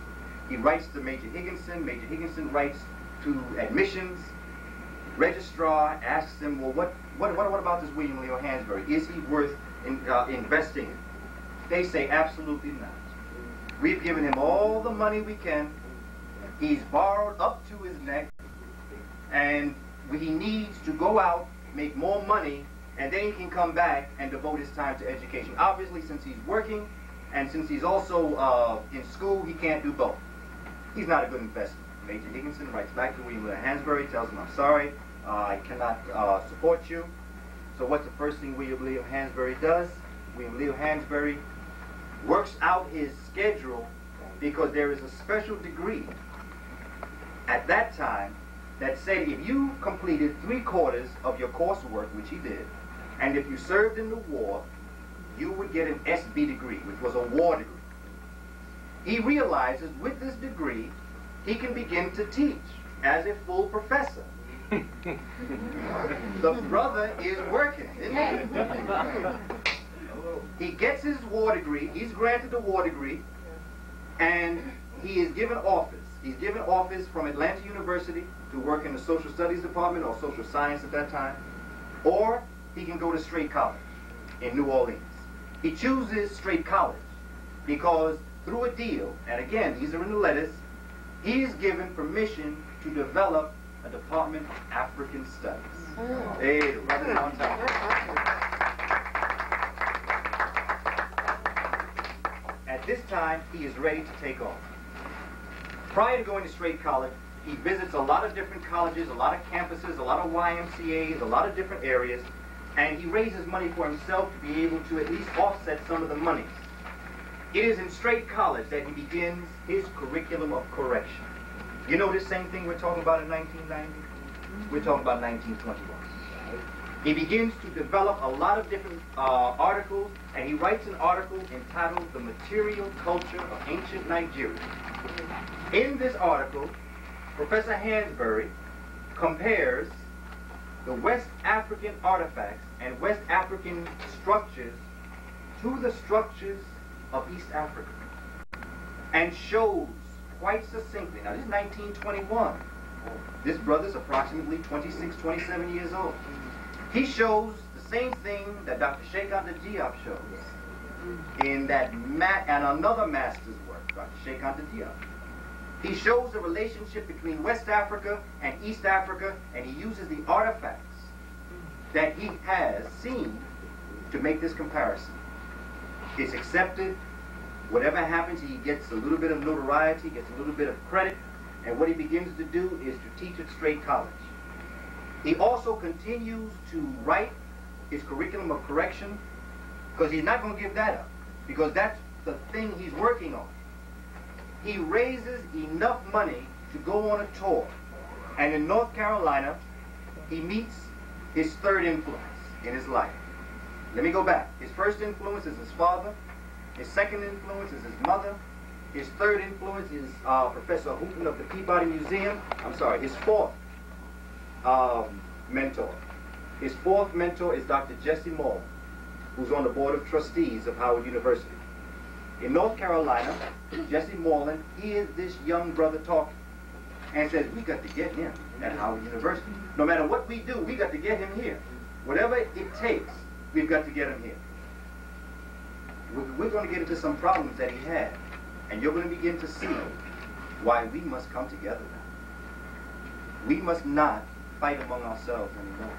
He writes to Major Higginson. Major Higginson writes to admissions. Registrar asks him, well, what, what, what, what about this William Leo Hansberry? Is he worth in, uh, investing in? They say absolutely not. We've given him all the money we can. He's borrowed up to his neck. And he needs to go out, make more money, and then he can come back and devote his time to education. Obviously, since he's working and since he's also uh, in school, he can't do both. He's not a good investment. Major Higginson writes back to William Hansberry, tells him, I'm sorry, uh, I cannot uh, support you. So what's the first thing William Leo Hansberry does? William Leo Hansberry works out his schedule because there is a special degree at that time that said if you completed three quarters of your coursework, which he did, and if you served in the war, you would get an SB degree, which was a war degree. He realizes with this degree, he can begin to teach as a full professor. the brother is working, isn't he? He gets his war degree, he's granted the war degree, and he is given office. He's given office from Atlanta University to work in the social studies department or social science at that time, or he can go to Straight College in New Orleans. He chooses Straight College because through a deal, and again, these are in the letters, he is given permission to develop a Department of African Studies. Mm. Hey, brother on top. At this time, he is ready to take off. Prior to going to Straight College, he visits a lot of different colleges, a lot of campuses, a lot of YMCAs, a lot of different areas, and he raises money for himself to be able to at least offset some of the money. It is in Straight College that he begins his curriculum of correction. You know this same thing we're talking about in 1990? We're talking about 1921. He begins to develop a lot of different uh, articles, and he writes an article entitled The Material Culture of Ancient Nigeria. In this article, Professor Hansberry compares the West African artifacts and West African structures to the structures of East Africa and shows quite succinctly. Now, this is 1921. This brother's approximately 26, 27 years old. He shows the same thing that Dr. Cheikh Anta Diop shows in that ma- and another master's work, Dr. Cheikh Anta Diop. He shows the relationship between West Africa and East Africa, and he uses the artifacts that he has seen to make this comparison. It's accepted. Whatever happens, he gets a little bit of notoriety, gets a little bit of credit, and what he begins to do is to teach at Straight College. He also continues to write his curriculum of correction because he's not going to give that up because that's the thing he's working on. He raises enough money to go on a tour. And in North Carolina, he meets his third influence in his life. Let me go back. His first influence is his father. His second influence is his mother. His third influence is uh, Professor Hooton of the Peabody Museum. I'm sorry, his fourth um, mentor. His fourth mentor is Dr. Jesse Moore, who's on the board of trustees of Howard University. In North Carolina, Jesse Moorland hears this young brother talking and says, we got to get him at Howard University. No matter what we do, we got to get him here. Whatever it takes, we've got to get him here. We're going to get into some problems that he had, and you're going to begin to see why we must come together now. We must not fight among ourselves anymore.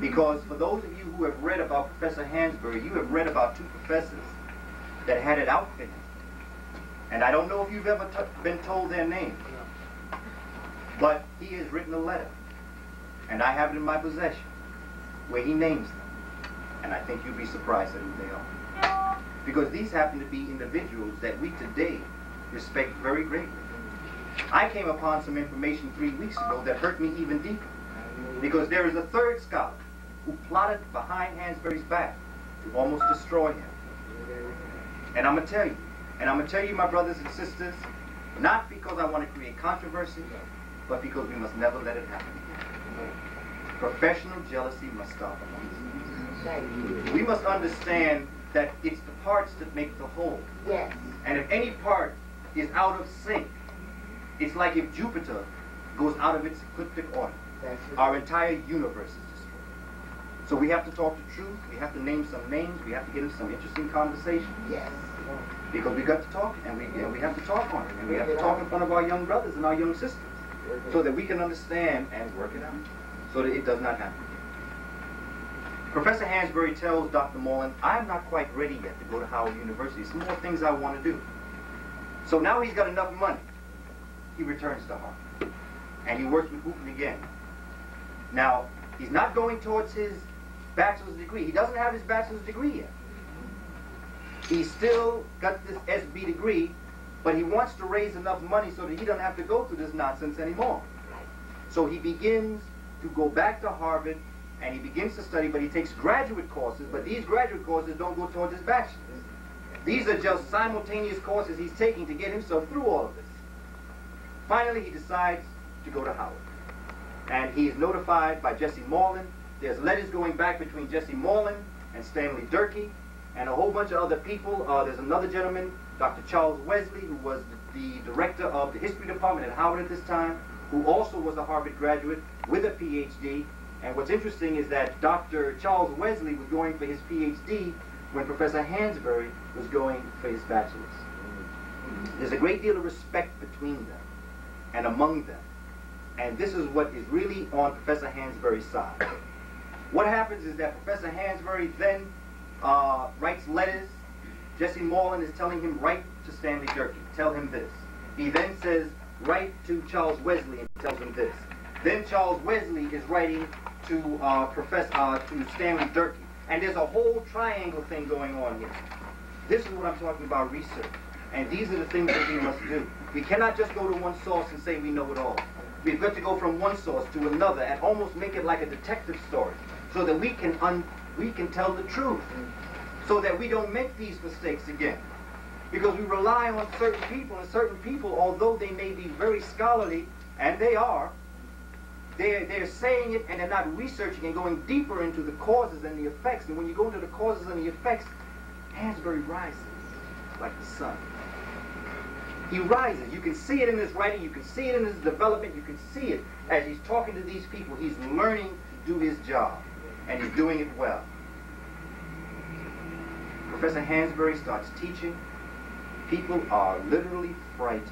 Because for those of you who have read about Professor Hansberry, you have read about two professors that had it out for him. And I don't know if you've ever been told their names. But he has written a letter. And I have it in my possession where he names them. And I think you'll be surprised at who they are. Because these happen to be individuals that we today respect very greatly. I came upon some information three weeks ago that hurt me even deeper. Because there is a third scholar who plotted behind Hansberry's back to almost destroy him. And I'm going to tell you, and I'm going to tell you, my brothers and sisters, not because I want to create controversy, but because we must never let it happen. Professional jealousy must stop among us. We must understand that it's the parts that make the whole. Yes. And if any part is out of sync, it's like if Jupiter goes out of its ecliptic orbit. Our entire universe is destroyed. So we have to talk the truth. We have to name some names. We have to get into some interesting conversations. Yes. Because we got to talk, and we and we have to talk on it, and we have to talk in front of our young brothers and our young sisters, so that we can understand and work it out, so that it does not happen. again. Professor Hansberry tells Dr. Moorland, I'm not quite ready yet to go to Howard University. Some more things I want to do. So now he's got enough money. He returns to Harvard. And he works with Hooton again. Now, he's not going towards his bachelor's degree. He doesn't have his bachelor's degree yet. He's still got this SB degree, but he wants to raise enough money so that he doesn't have to go through this nonsense anymore. So he begins to go back to Harvard and he begins to study, but he takes graduate courses, but these graduate courses don't go towards his bachelor's. These are just simultaneous courses he's taking to get himself through all of this. Finally, he decides to go to Howard. And he is notified by Jesse Moorland. There's letters going back between Jesse Moorland and Stanley Durkee and a whole bunch of other people. Uh, there's another gentleman, Dr. Charles Wesley, who was the director of the history department at Howard at this time, who also was a Harvard graduate with a PhD. And what's interesting is that Dr. Charles Wesley was going for his PhD when Professor Hansberry was going for his bachelor's. There's a great deal of respect between them and among them. And this is what is really on Professor Hansberry's side. What happens is that Professor Hansberry then uh, writes letters. Jesse Moorland is telling him, write to Stanley Durkee, tell him this. He then says, write to Charles Wesley and tells him this. Then Charles Wesley is writing to uh, Professor uh, to Stanley Durkee, and there's a whole triangle thing going on here. This is what I'm talking about research, and these are the things that we must do. We cannot just go to one source and say we know it all. We've got to go from one source to another and almost make it like a detective story, so that we can un- we can tell the truth, so that we don't make these mistakes again. Because we rely on certain people, and certain people, although they may be very scholarly, and they are, they're, they're saying it and they're not researching and going deeper into the causes and the effects. And when you go into the causes and the effects, Hansberry rises like the sun. He rises. You can see it in his writing. You can see it in his development. You can see it as he's talking to these people. He's learning to do his job, and he's doing it well. Professor Hansberry starts teaching. People are literally frightened.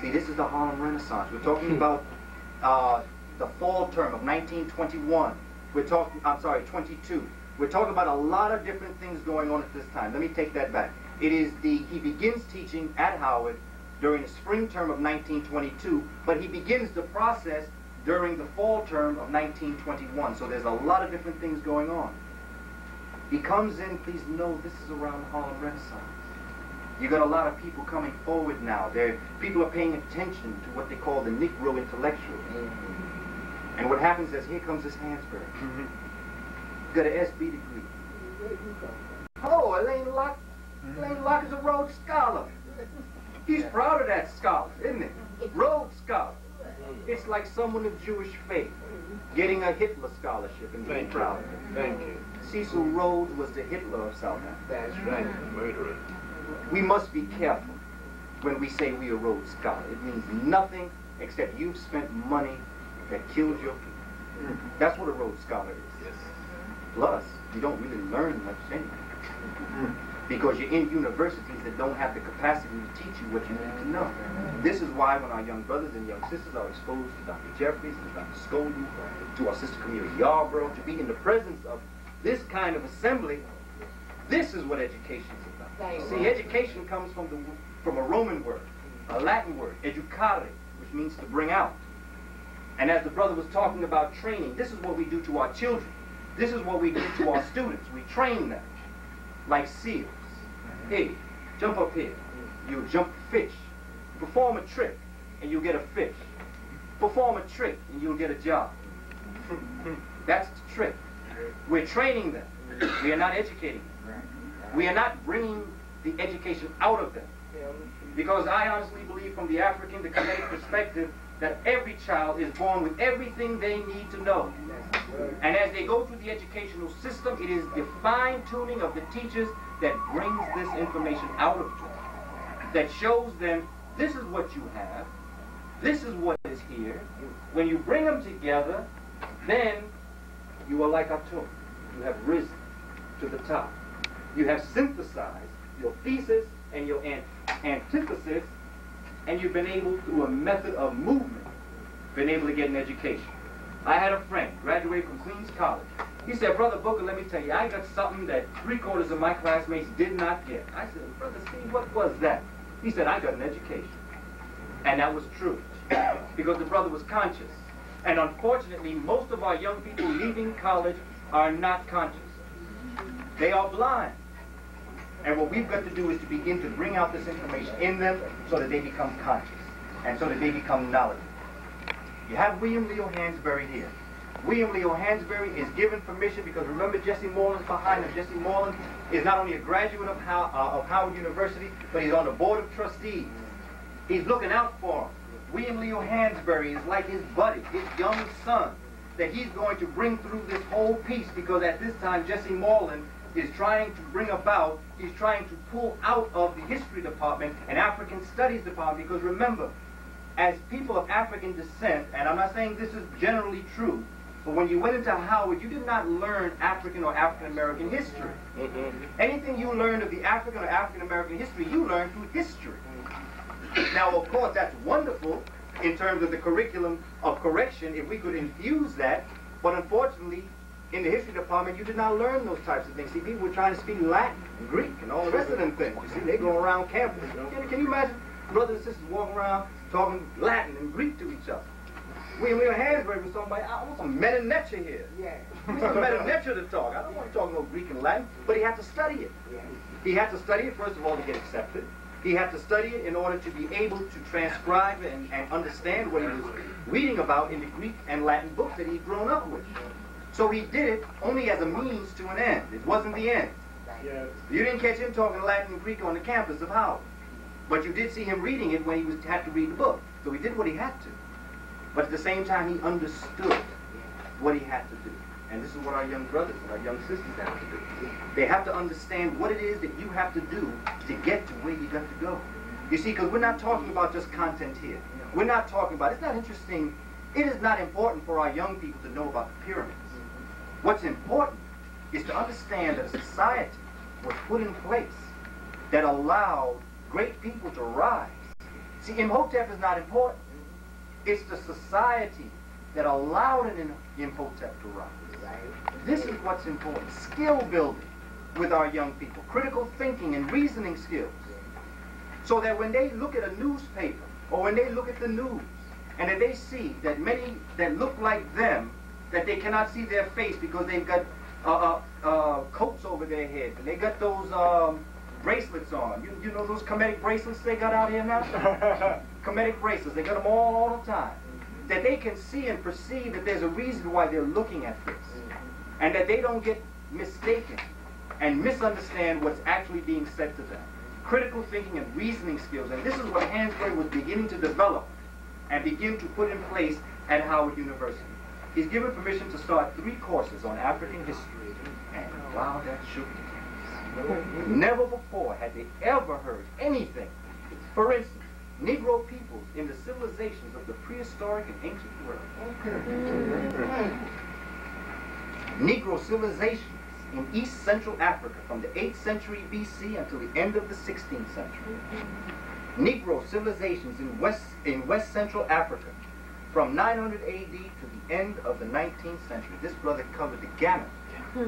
See, this is the Harlem Renaissance. We're talking about uh, the fall term of 1921. We're talking, I'm sorry, 22. We're talking about a lot of different things going on at this time. Let me take that back. It is the, he begins teaching at Howard during the spring term of 1922, but he begins the process during the fall term of 1921. So there's a lot of different things going on. He comes in, please know this is around the Harlem Renaissance. You got a lot of people coming forward now. They're, people are paying attention to what they call the Negro intellectuals. Mm-hmm. And what happens is here comes this Hansberry. Mm-hmm. Got an SB degree. Oh, Alain Locke. Mm-hmm. Alain Locke is a Rhodes Scholar. He's proud of that scholar, isn't he? Rhodes Scholar. It's like someone of Jewish faith getting a Hitler scholarship and being proud of it. Thank you. Cecil Rhodes was the Hitler of South Africa. That's right. Mm-hmm. Murderer. We must be careful when we say we are Rhodes Scholar. It means nothing except you've spent money that killed your people. Mm-hmm. That's what a Rhodes Scholar is. Yes. Plus, you don't really learn much anyway. Mm-hmm. Because you're in universities that don't have the capacity to teach you what you need to know. This is why when our young brothers and young sisters are exposed to Dr. Jeffries, to Dr. Scolden, to our sister Camille Yarborough, to be in the presence of this kind of assembly, this is what education is about. See, education comes from the from a Roman word, a Latin word, educare, which means to bring out. And as the brother was talking about training, this is what we do to our children. This is what we do to our students. We train them like seals. Hey, jump up here. You jump fish. Perform a trick and you'll get a fish. Perform a trick and you'll get a job. That's the trick. We're training them. We are not educating them. We are not bringing the education out of them. Because I honestly believe from the African, the Kemetic perspective, that every child is born with everything they need to know. And as they go through the educational system, it is the fine tuning of the teachers that brings this information out of them. That shows them this is what you have, this is what is here. When you bring them together, then you are like Atum. You have risen to the top. You have synthesized your thesis and your an- antithesis, and you've been able, through a method of movement, been able to get an education. I had a friend, graduate from Queens College. He said, Brother Booker, let me tell you, I got something that three quarters of my classmates did not get. I said, Brother Steve, what was that? He said, I got an education. And that was true, because the brother was conscious. And unfortunately, most of our young people leaving college are not conscious. They are blind. And what we've got to do is to begin to bring out this information in them so that they become conscious and so that they become knowledgeable. You have William Leo Hansberry here. William Leo Hansberry is given permission because remember Jesse Moorland's behind him. Jesse Moreland is not only a graduate of, How, uh, of Howard University, but he's on the board of trustees. He's looking out for him. William Leo Hansberry is like his buddy, his young son, that he's going to bring through this whole piece because at this time Jesse Moorland is trying to bring about, he's trying to pull out of the history department and African studies department because remember, as people of African descent, and I'm not saying this is generally true, but when you went into Howard, you did not learn African or African American history. Mm-hmm. Anything you learned of the African or African American history, you learned through history. Now, of course, that's wonderful in terms of the curriculum of correction if we could infuse that, but unfortunately, in the history department, you did not learn those types of things. See, people were trying to speak Latin, and Greek, and all the rest of them things. You see, they go around campus. Can, can you imagine brothers and sisters walking around talking Latin and Greek to each other? William Leo Hansberry was talking somebody. Ah, I want some Medu Neter here. Yeah. We some Medu Neter to talk. I don't want to talk no Greek and Latin, but he had to study it. Yeah. He had to study it, first of all, to get accepted. He had to study it in order to be able to transcribe and, and understand what he was reading about in the Greek and Latin books that he'd grown up with. So he did it only as a means to an end. It wasn't the end. Yes. You didn't catch him talking Latin and Greek on the campus of Howard. But you did see him reading it when he was, had to read the book. So he did what he had to. But at the same time, he understood what he had to do. And this is what our young brothers and our young sisters have to do. They have to understand what it is that you have to do to get to where you got to go. You see, because we're not talking about just content here. We're not talking about, it's not interesting, it is not important for our young people to know about the pyramids. What's important is to understand that a society was put in place that allowed great people to rise. See, Imhotep is not important. It's the society that allowed an Imhotep to rise. This is what's important. Skill building with our young people. Critical thinking and reasoning skills. So that when they look at a newspaper or when they look at the news and that they see that many that look like them, that they cannot see their face because they've got uh, uh, uh, coats over their heads and they got those um, bracelets on. You, you know those Kemetic bracelets they got out here now? Kemetic bracelets. They got them all all the time. That they can see and perceive that there's a reason why they're looking at this. And that they don't get mistaken and misunderstand what's actually being said to them. Critical thinking and reasoning skills. And this is what Hansberry was beginning to develop and begin to put in place at Howard University. He's given permission to start three courses on African history. And wow, that shook the. Never before had they ever heard anything. For instance, Negro peoples in the civilizations of the prehistoric and ancient world. Negro civilizations in East Central Africa from the 8th century BC until the end of the 16th century. Negro civilizations in West, in West Central Africa from 900 AD to the end of the 19th century. This brother covered the gamut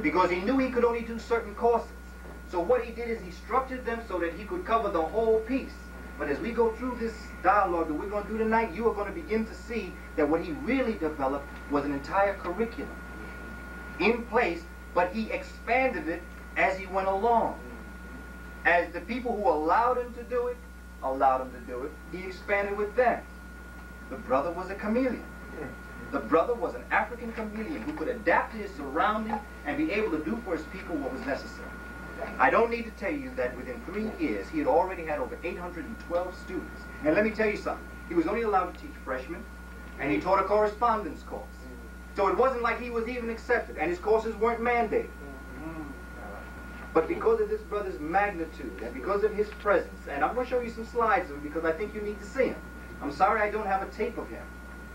because he knew he could only do certain courses. So what he did is he structured them so that he could cover the whole piece. But as we go through this dialogue that we're going to do tonight, you are going to begin to see that what he really developed was an entire curriculum in place, but he expanded it as he went along. As the people who allowed him to do it, allowed him to do it, he expanded with them. The brother was a chameleon. The brother was an African chameleon who could adapt to his surroundings and be able to do for his people what was necessary. I don't need to tell you that within three years, he had already had over 812 students. And let me tell you something. He was only allowed to teach freshmen, and he taught a correspondence course. So it wasn't like he was even accepted, and his courses weren't mandated. Mm-hmm. But because of this brother's magnitude, and because of his presence, and I'm going to show you some slides of him because I think you need to see him. I'm sorry I don't have a tape of him,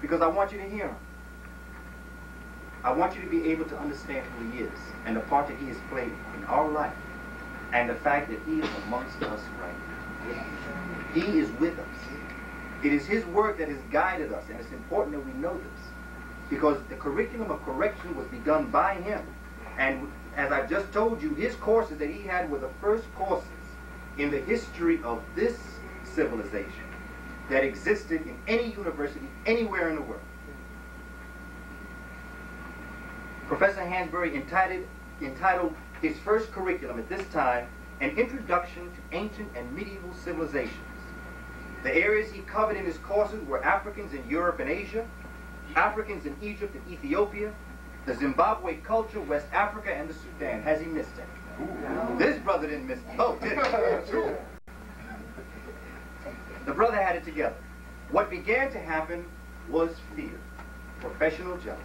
because I want you to hear him. I want you to be able to understand who he is, and the part that he has played in our life, and the fact that he is amongst us right now. He is with us. It is his work that has guided us, and it's important that we know this. Because the curriculum of correction was begun by him. And as I've just told you, his courses that he had were the first courses in the history of this civilization that existed in any university anywhere in the world. Professor Hansberry entitled, entitled his first curriculum at this time, An Introduction to Ancient and Medieval Civilizations. The areas he covered in his courses were Africans in Europe and Asia, Africans in Egypt and Ethiopia, the Zimbabwe culture, West Africa, and the Sudan. Has he missed it? This brother didn't miss it. Oh, did he? The brother had it together. What began to happen was fear, professional jealousy.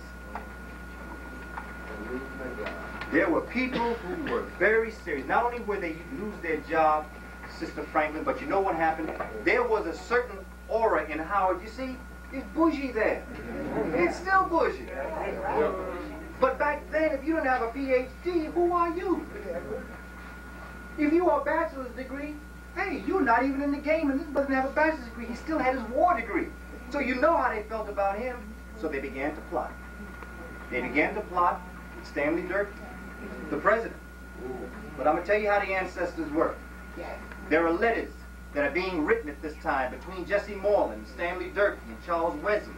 There were people who were very serious. Not only were they lose their job, Sister Franklin, but you know what happened? There was a certain aura in Howard. You see, it's bougie there. Mm-hmm. It's still bougie. But back then, if you didn't have a PhD, who are you? If you are a bachelor's degree, hey, you're not even in the game, and this doesn't have a bachelor's degree. He still had his war degree. So you know how they felt about him. So they began to plot. They began to plot with Stanley Durkee, the president. But I'm going to tell you how the ancestors work. There are letters that are being written at this time between Jesse Moorland, Stanley Durkee, and Charles Wesley.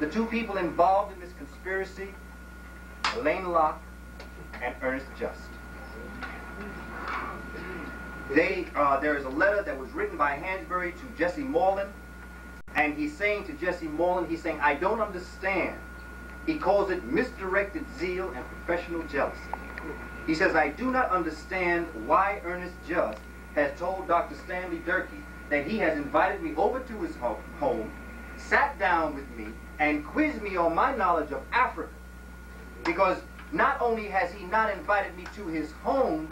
The two people involved in this conspiracy, Alain Locke and Ernest Just. They, uh, there is a letter that was written by Hansberry to Jesse Moorland, and he's saying to Jesse Moorland, he's saying, I don't understand. He calls it misdirected zeal and professional jealousy. He says, I do not understand why Ernest Just has told Dr. Stanley Durkee that he has invited me over to his home, sat down with me, and quizzed me on my knowledge of Africa. Because not only has he not invited me to his home,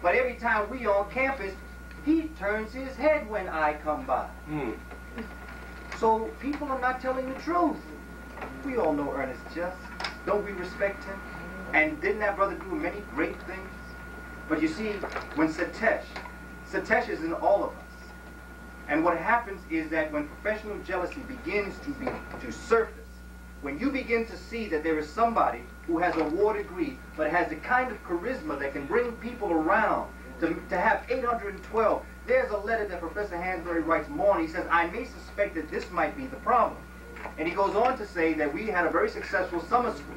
but every time we on campus, he turns his head when I come by. Hmm. So people are not telling the truth. We all know Ernest Just. Don't we respect him? And didn't that brother do many great things? But you see, when Setesh, Setesh is in all of us. And what happens is that when professional jealousy begins to be to surface, when you begin to see that there is somebody who has a war degree but has the kind of charisma that can bring people around to, to have 812, there's a letter that Professor Hansberry writes more, and he says, I may suspect that this might be the problem. And he goes on to say that we had a very successful summer school.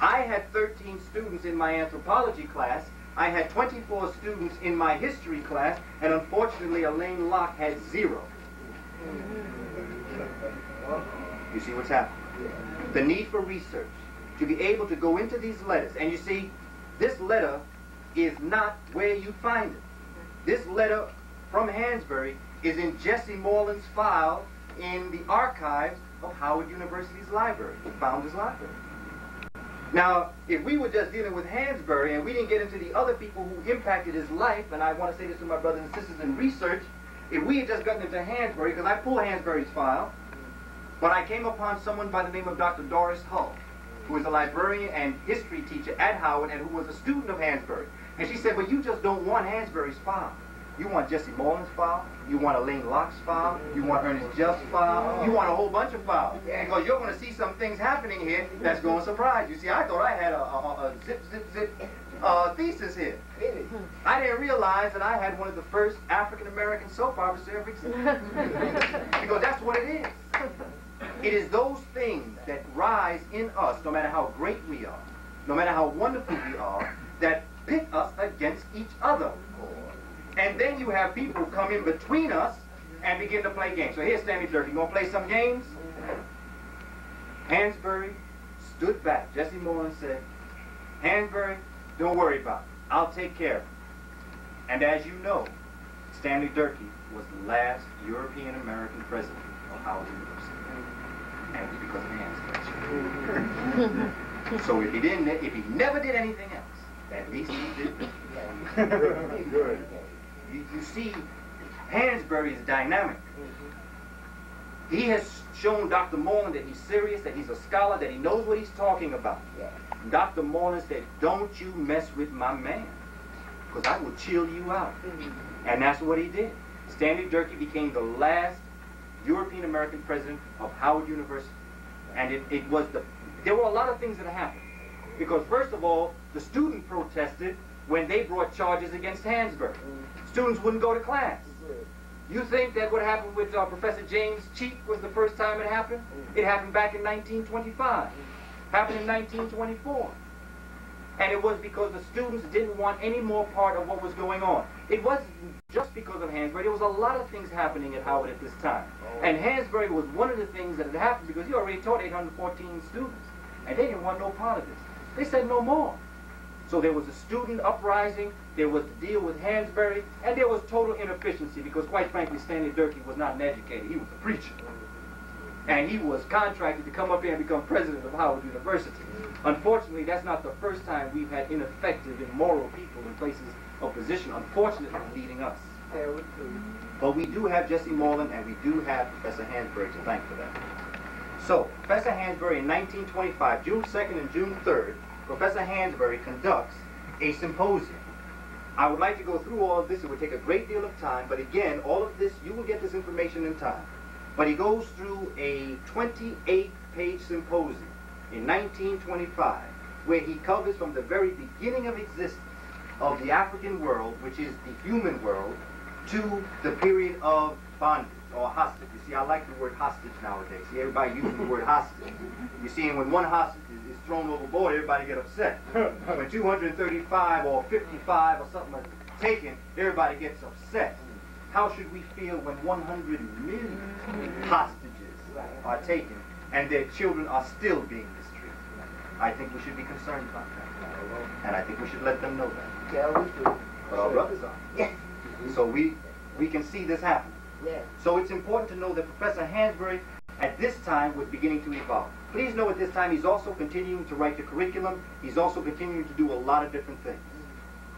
I had 13 students in my anthropology class. I had 24 students in my history class, and unfortunately, Alain Locke had zero. You see what's happening? The need for research, to be able to go into these letters. And you see, this letter is not where you find it. This letter from Hansberry is in Jesse Moorland's file in the archives of Howard University's library, the Founders Library. Now, if we were just dealing with Hansberry and we didn't get into the other people who impacted his life, and I want to say this to my brothers and sisters in research, if we had just gotten into Hansberry, because I pulled Hansberry's file, but I came upon someone by the name of Dr. Doris Hull, who is a librarian and history teacher at Howard and who was a student of Hansberry. And she said, but you just don't want Hansberry's file. You want Jesse Moorland's file, you want Alain Locke's file, you want Ernest Just's file, you want a whole bunch of files. Because you're going to see some things happening here that's going to surprise you. See, I thought I had a, a, a zip, zip, zip uh, thesis here. I didn't realize that I had one of the first African American soap operas to ever exist. because that's what it is. It is those things that rise in us, no matter how great we are, no matter how wonderful we are, that pit us against each other. And then you have people come in between us and begin to play games. So here's Stanley Durkee. You gonna play some games? Hansberry stood back. Jesse Moorland said, Hansberry, don't worry about it. I'll take care of it. And as you know, Stanley Durkee was the last European American president of Howard University. And it was because of Hansberry. so if he didn't, if he never did anything else, at least he did. Good. You, you see, Hansberry is dynamic. Mm-hmm. He has shown Dr. Moorland that he's serious, that he's a scholar, that he knows what he's talking about. Dr. Moorland said, don't you mess with my man, because I will chill you out. Mm-hmm. And that's what he did. Stanley Durkee became the last European American president of Howard University. And it, it was the, there were a lot of things that happened. Because first of all, the student protested when they brought charges against Hansberry. Mm-hmm. Students wouldn't go to class. You think that what happened with uh, Professor James Cheek was the first time it happened? It happened back in 1925. happened in 1924. And it was because the students didn't want any more part of what was going on. It wasn't just because of Hansberry. There was a lot of things happening at Howard at this time. And Hansberry was one of the things that had happened because he already taught 814 students. And they didn't want no part of this. They said no more. So there was a student uprising, there was the deal with Hansberry, and there was total inefficiency because, quite frankly, Stanley Durkee was not an educator. He was a preacher. And he was contracted to come up here and become president of Howard University. Unfortunately, that's not the first time we've had ineffective, immoral people in places of position, unfortunately, leading us. But we do have Jesse Moorland and we do have Professor Hansberry to thank for that. So, Professor Hansberry in 1925, June 2nd and June 3rd, Professor Hansberry conducts a symposium. I would like to go through all of this. It would take a great deal of time, but again, all of this, you will get this information in time. But he goes through a 28-page symposium in 1925, where he covers from the very beginning of existence of the African world, which is the human world, to the period of bondage or hostage. You see, I like the word hostage nowadays. See, everybody using the word hostage. You see, and when one hostage thrown overboard, everybody get upset. when 235 or 55 or something are taken, everybody gets upset. How should we feel when 100 million hostages are taken and their children are still being mistreated? I think we should be concerned about that. And I think we should let them know that. Yeah, we do. But our brothers are. Yes. So we, we can see this happen. Yes. So it's important to know that Professor Hansberry at this time was beginning to evolve. Please know at this time he's also continuing to write the curriculum. He's also continuing to do a lot of different things.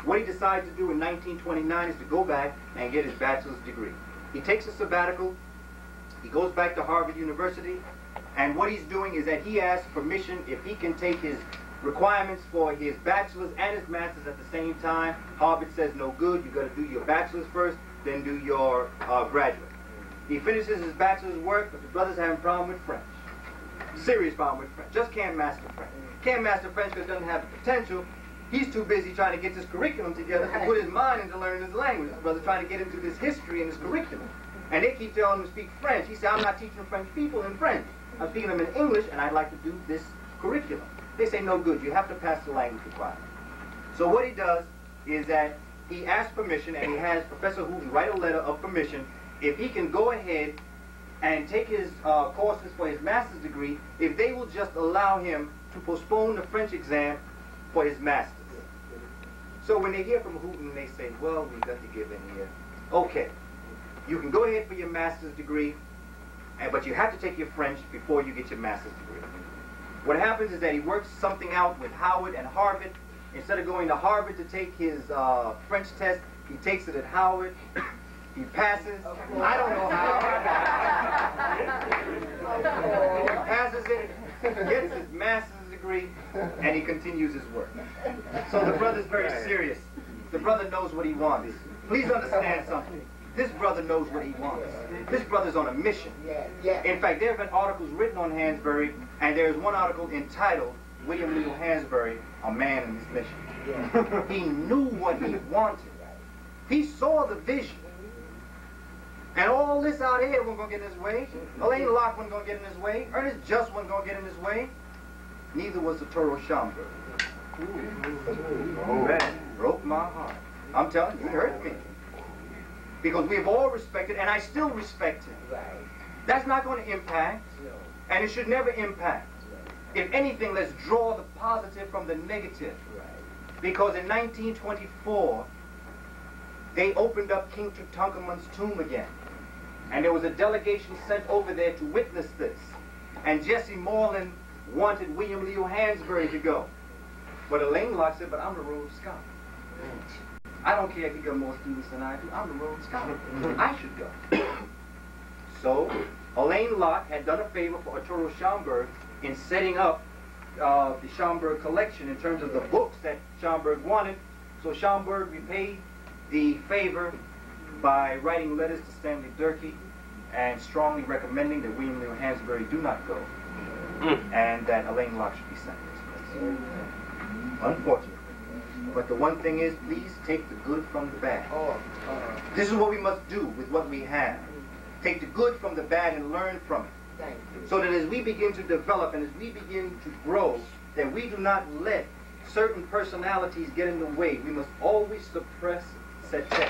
What he decides to do in 1929 is to go back and get his bachelor's degree. He takes a sabbatical. He goes back to Harvard University. And what he's doing is that he asks permission if he can take his requirements for his bachelor's and his master's at the same time. Harvard says no good. You've got to do your bachelor's first, then do your uh, graduate. He finishes his bachelor's work, but the brother's having a problem with French. Serious problem with French. Just can't master French. Mm. Can't master French because doesn't have the potential. He's too busy trying to get this curriculum together to put his mind into learning his language. His brother trying to get into this history and this curriculum. And they keep telling him to speak French. He said, I'm not teaching French people in French. I'm speaking them in English, and I'd like to do this curriculum. They say, no good. You have to pass the language requirement. So what he does is that he asks permission, and he has Professor Hooton write a letter of permission if he can go ahead and take his uh, courses for his master's degree, if they will just allow him to postpone the French exam for his master's. So when they hear from Hooton, they say, well, we've got to give in here. Okay, you can go ahead for your master's degree, and, but you have to take your French before you get your master's degree. What happens is that he works something out with Howard and Harvard. Instead of going to Harvard to take his uh, French test, he takes it at Howard. He passes. I don't know how. he passes it, gets his master's degree, and he continues his work. So the brother's very serious. The brother knows what he wants. Please understand something. This brother knows what he wants. This brother's on a mission. In fact, there have been articles written on Hansberry, and there's one article entitled William Little Hansberry, A Man in His Mission. he knew what he wanted. He saw the vision. And all this out here wasn't going to get in his way. Alain Locke wasn't going to get in his way. Ernest Just wasn't going to get in his way. Neither was Arturo Schomburg. Oh, man, broke my heart. I'm telling you, he hurt me. Because we have all respected, and I still respect him. That's not going to impact, and it should never impact. If anything, let's draw the positive from the negative. Because in 1924, they opened up King Tutankhamun's tomb again. And there was a delegation sent over there to witness this. And Jesse Moorland wanted William Leo Hansberry to go. But Alain Locke said, but I'm the Rhodes Scholar. I don't care if you got more students than I do. I'm the Rhodes Scholar. I should go. so Alain Locke had done a favor for Arturo Schomburg in setting up uh, the Schomburg collection in terms of the books that Schomburg wanted. So Schomburg repaid the favor by writing letters to Stanley Durkee and strongly recommending that William Leo Hansberry do not go hmm. and that Alain Locke should be sent to this place. Mm. Unfortunately. But the one thing is, please take the good from the bad. Oh, uh-huh. This is what we must do with what we have. Take the good from the bad and learn from it. So that as we begin to develop and as we begin to grow, that we do not let certain personalities get in the way. We must always suppress Setesh.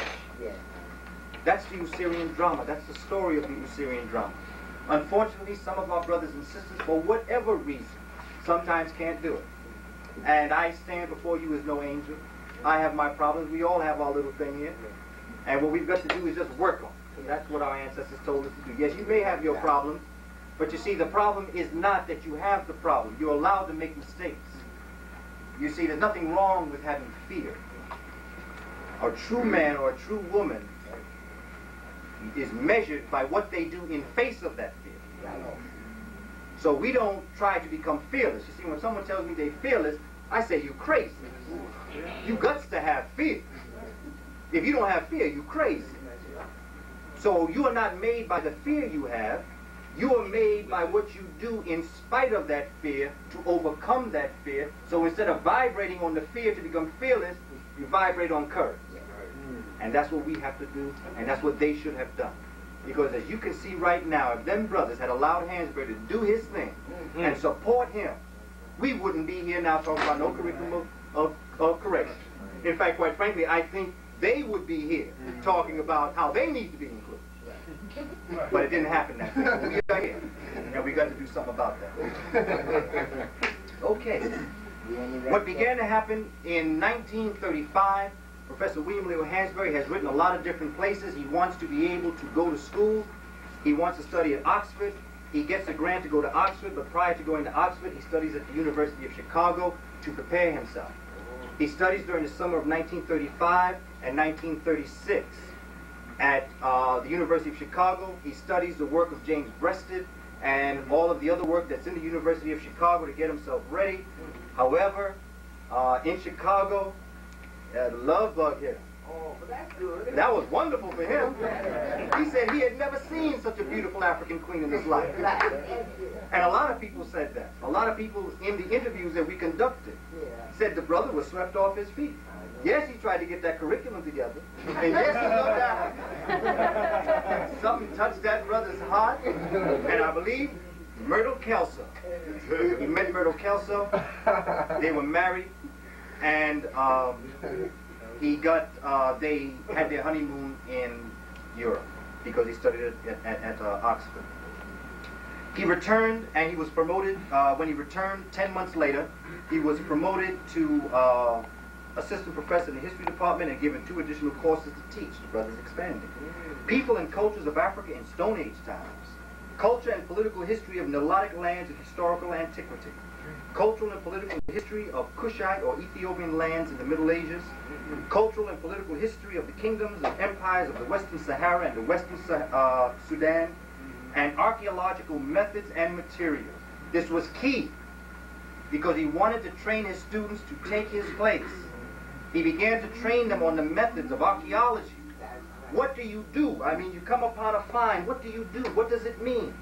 That's the Usirian drama. That's the story of the Usirian drama. Unfortunately, some of our brothers and sisters, for whatever reason, sometimes can't do it. And I stand before you as no angel. I have my problems. We all have our little thing here. And what we've got to do is just work on it. That's what our ancestors told us to do. Yes, you may have your problems, but you see, the problem is not that you have the problem. You're allowed to make mistakes. You see, there's nothing wrong with having fear. A true man or a true woman is measured by what they do in face of that fear. So we don't try to become fearless. You see, when someone tells me they're fearless, I say, you crazy. You guts to have fear. If you don't have fear, you crazy. So you are not made by the fear you have. You are made by what you do in spite of that fear to overcome that fear. So instead of vibrating on the fear to become fearless, you vibrate on courage. And that's what we have to do, and that's what they should have done. Because as you can see right now, if them brothers had allowed Hansberry to do his thing and support him, we wouldn't be here now talking about no curriculum of, of, of correction. In fact, quite frankly, I think they would be here talking about how they need to be included. But it didn't happen that way. We are here, and we got to do something about that. Okay. What began to happen in 1935 Professor William Leo Hansberry has written a lot of different places. He wants to be able to go to school. He wants to study at Oxford. He gets a grant to go to Oxford, but prior to going to Oxford, he studies at the University of Chicago to prepare himself. He studies during the summer of 1935 and 1936 at uh, the University of Chicago. He studies the work of James Breasted and all of the other work that's in the University of Chicago to get himself ready. However, uh, in Chicago, uh, the love bug hit him. Oh, but that's good. That was wonderful for him. He said he had never seen such a beautiful African queen in his life. And a lot of people said that. A lot of people in the interviews that we conducted said the brother was swept off his feet. Yes, he tried to get that curriculum together. And yes, he loved Africa. Something touched that brother's heart. And I believe Myrtle Kelso. He met Myrtle Kelso. They were married. And um, he got, uh, they had their honeymoon in Europe because he studied at, at, at uh, Oxford. He returned and he was promoted, uh, when he returned 10 months later, he was promoted to uh, assistant professor in the history department and given two additional courses to teach. The brother's expanding. People and cultures of Africa in Stone Age times. Culture and political history of Nilotic lands and historical antiquity. Cultural and political history of Kushite or Ethiopian lands in the Middle Ages. Cultural and political history of the kingdoms and empires of the Western Sahara and the Western uh, Sudan. And archaeological methods and materials. This was key because he wanted to train his students to take his place. He began to train them on the methods of archaeology. What do you do? I mean, you come upon a find. What do you do? What does it mean?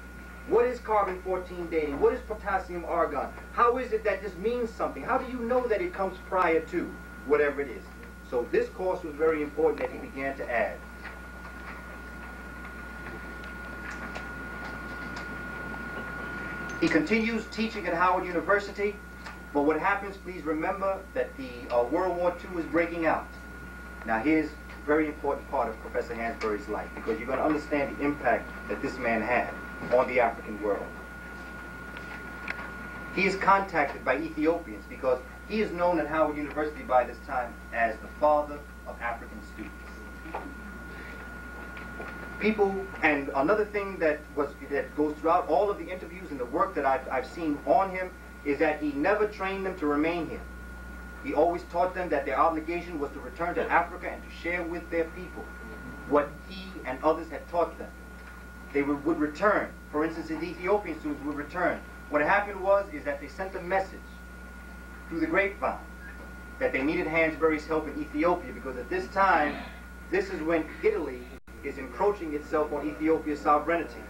What is carbon 14 dating? What is potassium argon? How is it that this means something? How do you know that it comes prior to whatever it is? So this course was very important that he began to add. He continues teaching at Howard University, but what happens, please remember that the uh, World War II is breaking out. Now here's a very important part of Professor Hansberry's life, because you're going to understand the impact that this man had on the African world. He is contacted by Ethiopians because he is known at Howard University by this time as the father of African students. People, and another thing that was that goes throughout all of the interviews and the work that I've, I've seen on him is that he never trained them to remain here. He always taught them that their obligation was to return to Africa and to share with their people what he and others had taught them. They would, would return. For instance, the Ethiopian students would return. What happened was is that they sent a message through the grapevine that they needed Hansberry's help in Ethiopia because at this time, this is when Italy is encroaching itself on Ethiopia's sovereignty.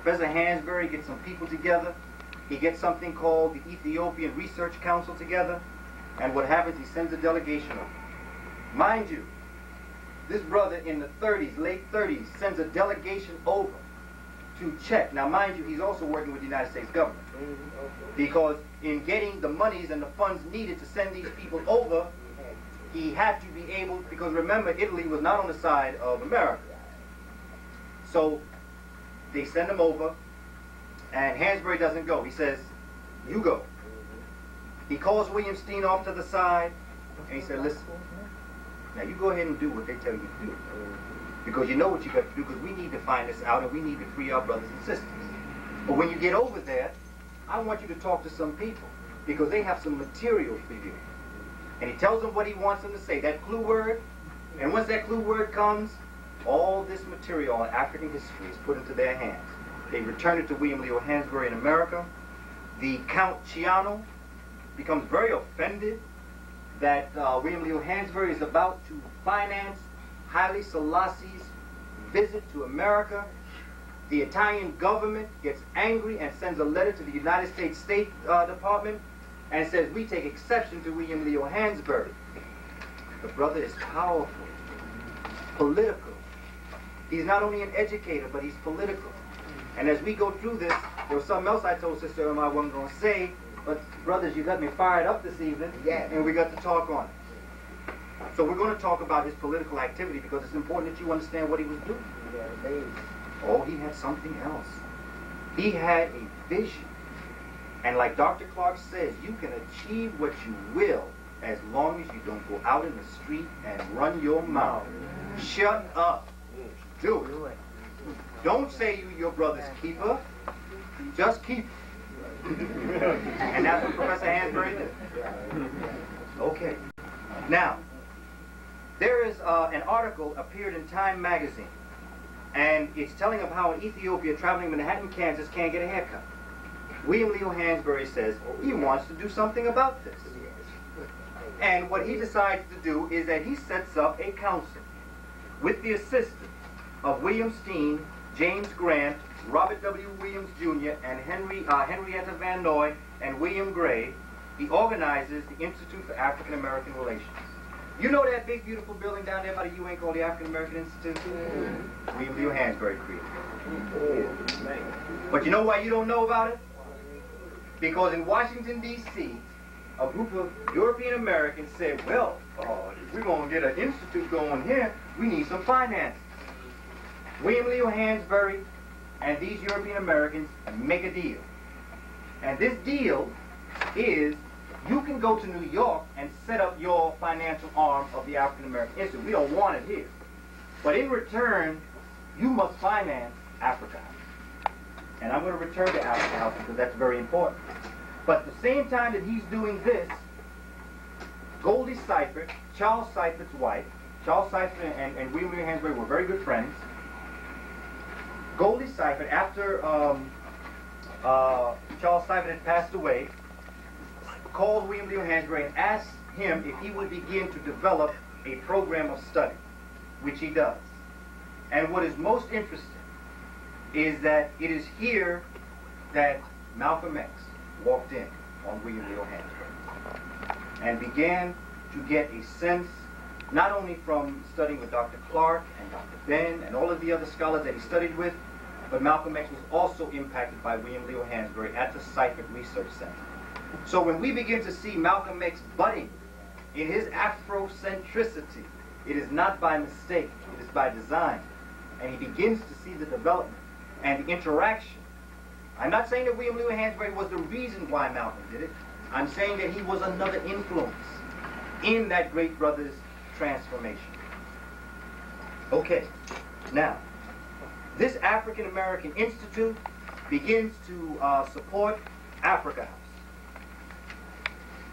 Professor Hansberry gets some people together. He gets something called the Ethiopian Research Council together. And what happens, he sends a delegation over. Mind you, this brother in the 30s, late 30s, sends a delegation over to check. Now, mind you, he's also working with the United States government. Mm-hmm. Because in getting the monies and the funds needed to send these people over, he had to be able, because remember, Italy was not on the side of America. So they send him over, and Hansberry doesn't go. He says, You go. Mm-hmm. He calls William Steen off to the side, and he said, Listen, now you go ahead and do what they tell you to do. Because you know what you got to do, because we need to find this out, and we need to free our brothers and sisters. But when you get over there, I want you to talk to some people, because they have some material for you. And he tells them what he wants them to say, that clue word. And once that clue word comes, all this material on African history is put into their hands. They return it to William Leo Hansberry in America. The Count Ciano becomes very offended that uh, William Leo Hansberry is about to finance Haile Selassie's visit to America. The Italian government gets angry and sends a letter to the United States State uh, Department and says, we take exception to William Leo Hansberry. The brother is powerful, political. He's not only an educator, but he's political. And as we go through this, there was something else I told Sister Irma I wasn't going to say, but brothers, you got me fired up this evening, Yes. and we got to talk on it. So we're going to talk about his political activity because it's important that you understand what he was doing. Oh, he had something else. He had a vision. And like Dr. Clarke says, you can achieve what you will as long as you don't go out in the street and run your mouth. Shut up. Do it. Don't say you your brother's keeper. Just keep. and that's what Professor Hansberry did. Okay. Now, there is uh, an article appeared in Time magazine, and it's telling of how in Ethiopia, traveling Manhattan, Kansas, can't get a haircut. William Leo Hansberry says he wants to do something about this. And what he decides to do is that he sets up a council with the assistance of William Steen, James Grant, Robert W. Williams Jr., and Henry, uh, Henrietta Van Noy, and William Gray. He organizes the Institute for African American Relations. You know that big, beautiful building down there by the UN called the African American Institute? William Leo Hansberry created. But you know why you don't know about it? Because in Washington, D.C., a group of European Americans said, well, uh, if we're going to get an institute going here, we need some finances. William Leo Hansberry and these European Americans make a deal. And this deal is you can go to New York and set up your financial arm of the African American Institute. We don't want it here. But in return, you must finance Africa And I'm going to return to Africa because that's very important. But at the same time that he's doing this, Goldie Seifert, Charles Seifert's wife, Charles Seifert and, and William Hansberry were very good friends. Goldie Seifert, after um, uh, Charles Seifert had passed away, called William Leo Hansberry and asked him if he would begin to develop a program of study, which he does. And what is most interesting is that it is here that Malcolm X walked in on William Leo Hansberry and began to get a sense, not only from studying with Dr. Clarke and Dr. Ben and all of the other scholars that he studied with, but Malcolm X was also impacted by William Leo Hansberry at the Seifert Research Center. So when we begin to see Malcolm X budding in his Afrocentricity, it is not by mistake, it is by design. And he begins to see the development and the interaction. I'm not saying that William Leo Hansberry was the reason why Malcolm did it. I'm saying that he was another influence in that great brother's transformation. Okay, now, this African American Institute begins to uh, support Africa House.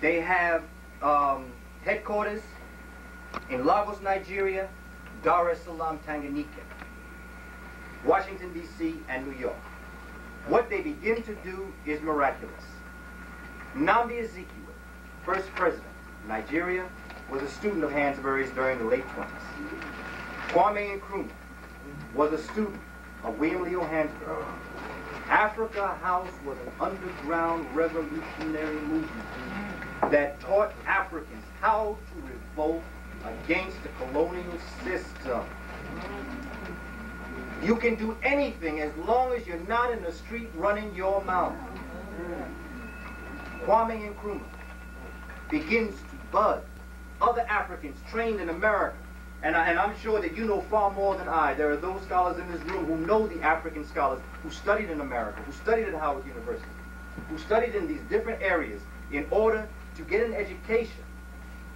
They have um, headquarters in Lagos, Nigeria, Dar es Salaam, Tanganyika, Washington, D.C., and New York. What they begin to do is miraculous. Nnamdi Azikiwe, first president Nigeria, was a student of Hansberry's during the late 20s. Kwame Nkrumah was a student of William Leo Hansberry. Africa House was an underground revolutionary movement that taught Africans how to revolt against the colonial system. You can do anything as long as you're not in the street running your mouth. Kwame Nkrumah begins to buzz other Africans trained in America. And, I, and I'm sure that you know far more than I. There are those scholars in this room who know the African scholars who studied in America, who studied at Howard University, who studied in these different areas in order to get an education.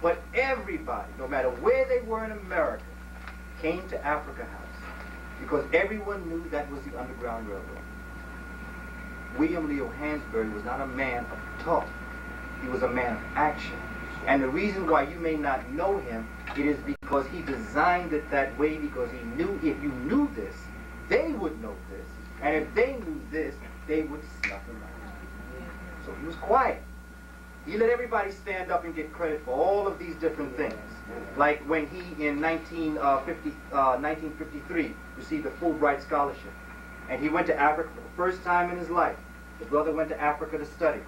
But everybody, no matter where they were in America, came to Africa House because everyone knew that was the Underground Railroad. William Leo Hansberry was not a man of talk. He was a man of action. And the reason why you may not know him, it is because he designed it that way because he knew if you knew this, they would know this. And if they knew this, they would snuff him out. So he was quiet. He let everybody stand up and get credit for all of these different things. Like when he, in 1950, uh, 1953, received a Fulbright scholarship. And he went to Africa for the first time in his life. The brother went to Africa to study.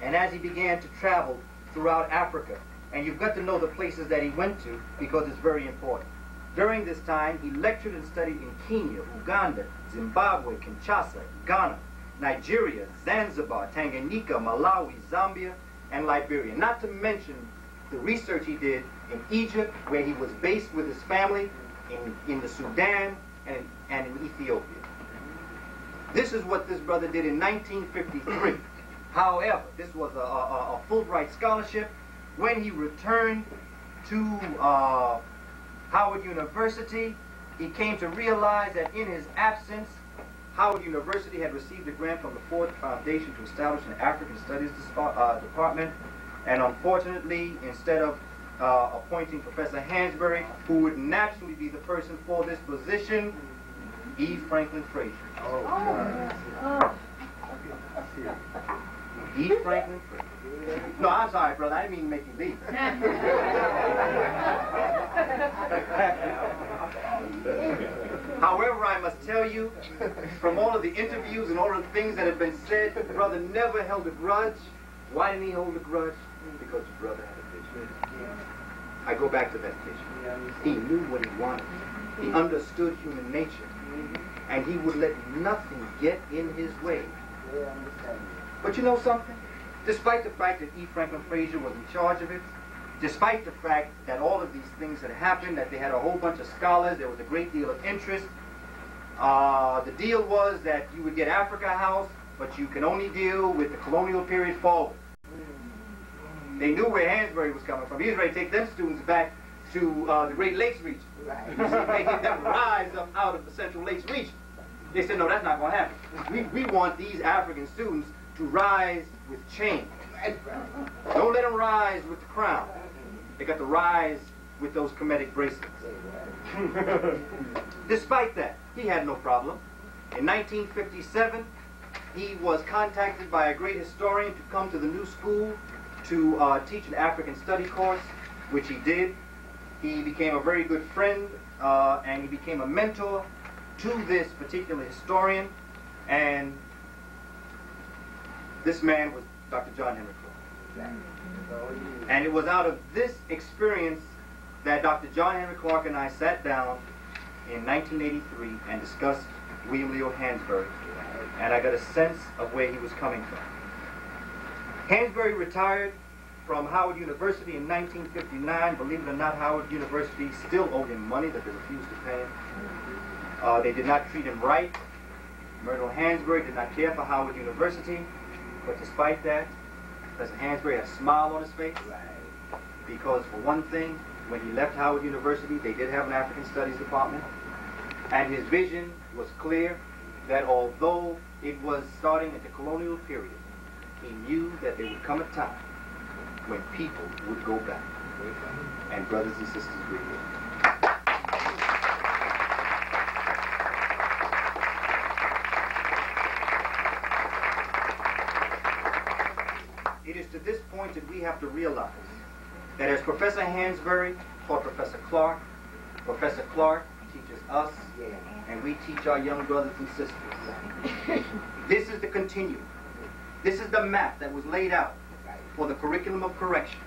And as he began to travel throughout Africa, and you've got to know the places that he went to because it's very important. During this time, he lectured and studied in Kenya, Uganda, Zimbabwe, Kinshasa, Ghana, Nigeria, Zanzibar, Tanganyika, Malawi, Zambia, and Liberia. Not to mention the research he did in Egypt, where he was based with his family, in, in the Sudan, and, and in Ethiopia. This is what this brother did in 1953. However, this was a, a, a Fulbright scholarship. When he returned to uh, Howard University, he came to realize that in his absence, Howard University had received a grant from the Ford Foundation to establish an African Studies uh, department. And unfortunately, instead of uh, appointing Professor Hansberry, who would naturally be the person for this position, E. Franklin Frazier. Oh. Oh. E. Franklin. No, I'm sorry, brother. I didn't mean make you leave. However, I must tell you, from all of the interviews and all of the things that have been said, brother never held a grudge. Why didn't he hold a grudge? Because brother had a vision. I go back to that vision. He knew what he wanted. He understood human nature. And he would let nothing get in his way. But you know something? Despite the fact that E. Franklin Frazier was in charge of it, despite the fact that all of these things had happened, that they had a whole bunch of scholars, there was a great deal of interest. Uh, the deal was that you would get Africa House, but you can only deal with the colonial period forward. They knew where Hansberry was coming from. He was ready to take them students back to uh, the Great Lakes region. Right. making them rise up out of the Central Lakes region. They said, no, that's not going to happen. We, we want these African students to rise with change. Don't let them rise with the crown. They got to rise with those Kemetic bracelets. Despite that, he had no problem. In 1957, he was contacted by a great historian to come to the new school to uh, teach an African study course, which he did. He became a very good friend uh, and he became a mentor to this particular historian. And this man was Dr. John Henrik Clarke. And it was out of this experience that Dr. John Henrik Clarke and I sat down in 1983 and discussed William Leo Hansberry. And I got a sense of where he was coming from. Hansberry retired from Howard University in 1959. Believe it or not, Howard University still owed him money that they refused to pay him. Uh, they did not treat him right. Myrtle Hansberry did not care for Howard University. But despite that, Professor Hansberry had a smile on his face. Right. Because for one thing, when he left Howard University, they did have an African Studies department. And his vision was clear that although it was starting at the colonial period, he knew that there would come a time when people would go back. And brothers and sisters, we will. Point that we have to realize that as Professor Hansberry taught Professor Clarke, Professor Clarke teaches us, and we teach our young brothers and sisters. this is the continuum. This is the map that was laid out for the curriculum of correction.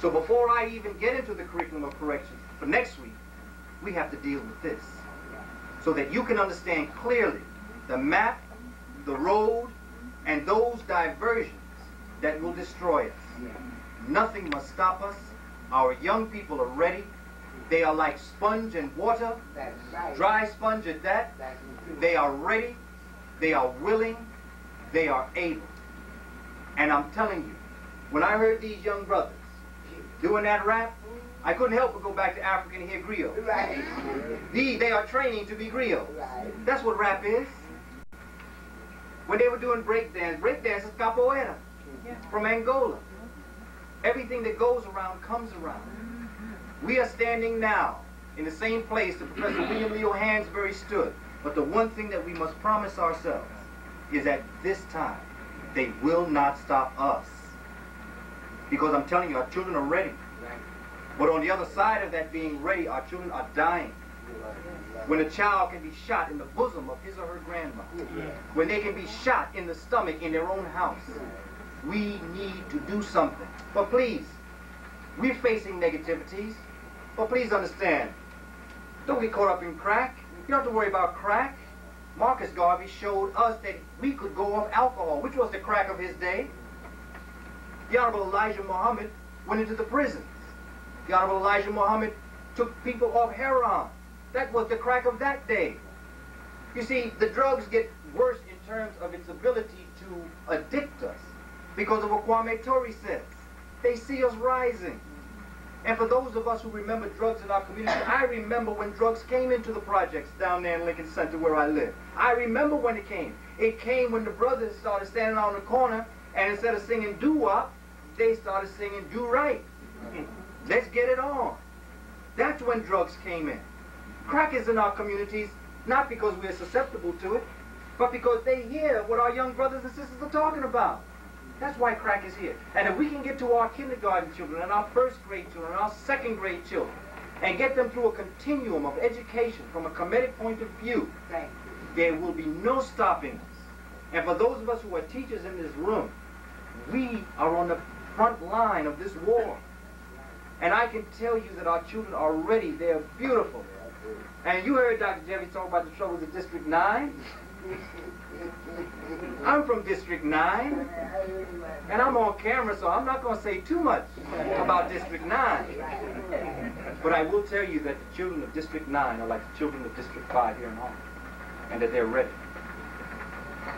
So before I even get into the curriculum of correction for next week, we have to deal with this. So so that you can understand clearly the map, the road, and those diversions that will destroy us. Nothing must stop us. Our young people are ready. They are like sponge and water, dry sponge at that. They are ready. They are willing. They are able. And I'm telling you, when I heard these young brothers doing that rap, I couldn't help but go back to Africa and hear griot. Right. They, they are training to be griot. Right. That's what rap is. When they were doing breakdance, breakdance is capoeira from Angola. Everything that goes around comes around. We are standing now in the same place that Professor William Leo Hansberry stood. But the one thing that we must promise ourselves is that this time, they will not stop us. Because I'm telling you, our children are ready. But on the other side of that being ready, our children are dying. When a child can be shot in the bosom of his or her grandmother, when they can be shot in the stomach in their own house, we need to do something. But please, we're facing negativities. But please understand, don't get caught up in crack. You don't have to worry about crack. Marcus Garvey showed us that we could go off alcohol, which was the crack of his day. The Honorable Elijah Muhammad went into the prisons. The Honorable Elijah Muhammad took people off heroin. That was the crack of that day. You see, the drugs get worse in terms of its ability to addict us because of what Kwame Ture says. They see us rising. And for those of us who remember drugs in our community, I remember when drugs came into the projects down there in Lincoln Center where I live. I remember when it came. It came when the brothers started standing on the corner and instead of singing doo-wop, they started singing do-right. Let's get it on. That's when drugs came in. Crack is in our communities not because we're susceptible to it, but because they hear what our young brothers and sisters are talking about. That's why crack is here. And if we can get to our kindergarten children and our first grade children and our second grade children and get them through a continuum of education from a Kemetic point of view, there will be no stopping us. And for those of us who are teachers in this room, we are on the front line of this war. And I can tell you that our children are ready. They're beautiful. And you heard Dr. Jeffy talk about the troubles of District 9. I'm from District 9. And I'm on camera, so I'm not going to say too much about District 9. But I will tell you that the children of District 9 are like the children of District 5 here in Harlem. And that they're ready.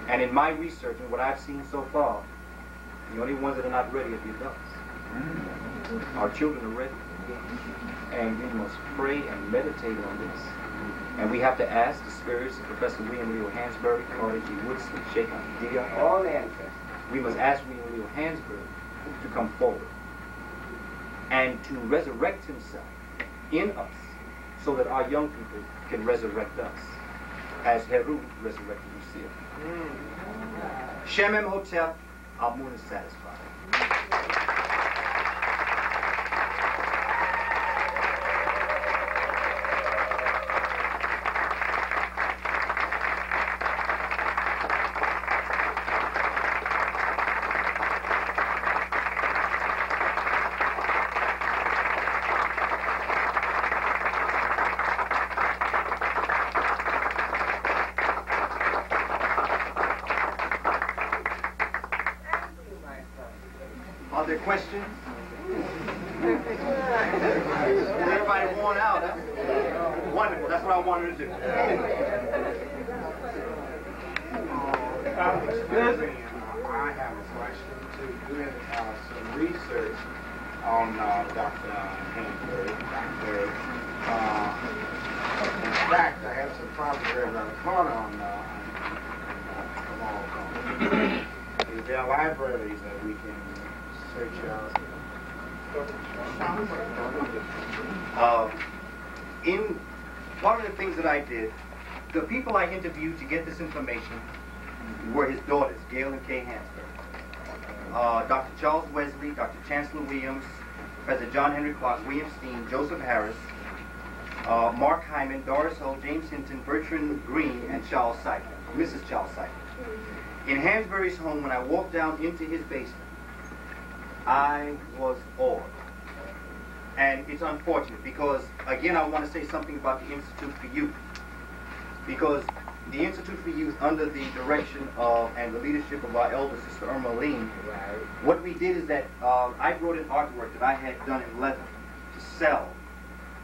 And in my research and what I've seen so far, the only ones that are not ready are the adults. Our children are ready. And we must pray and meditate on this. And we have to ask the spirits of Professor William Leo Hansberry, Carter G. Woodson, Cheikh Anta Diop. All answers. We must ask William Leo Hansberry to come forward and to resurrect himself in us so that our young people can resurrect us as Heru resurrected Lucille. Mm. Shem Hotep, Amun is satisfied. Are there questions? Everybody worn out, huh? Wonderful. That's what I wanted to do. Uh, I have a question to do uh, some research on uh, Dr. Hansberry. Dr. Uh, in fact, I have some property right around the corner on, uh, Is there a library that we can search? Uh, in one of the things that I did, the people I interviewed to get this information were his daughters, Gail and Kay Hansberry. Uh, Dr. Charles Wesley, Dr. Chancellor Williams, Professor John Henrik Clarke, William Steen, Joseph Harris, uh, Mark Hyman, Doris Hull, James Hinton, Bertrand Green, and Charles Syke, Mrs. Charles Syke. In Hansberry's home, when I walked down into his basement, I was awed. And it's unfortunate because, again, I want to say something about the Institute for Youth. because the Institute for Youth, under the direction of and the leadership of our elder sister Irma Lean, what we did is that uh, I brought an artwork that I had done in leather to sell,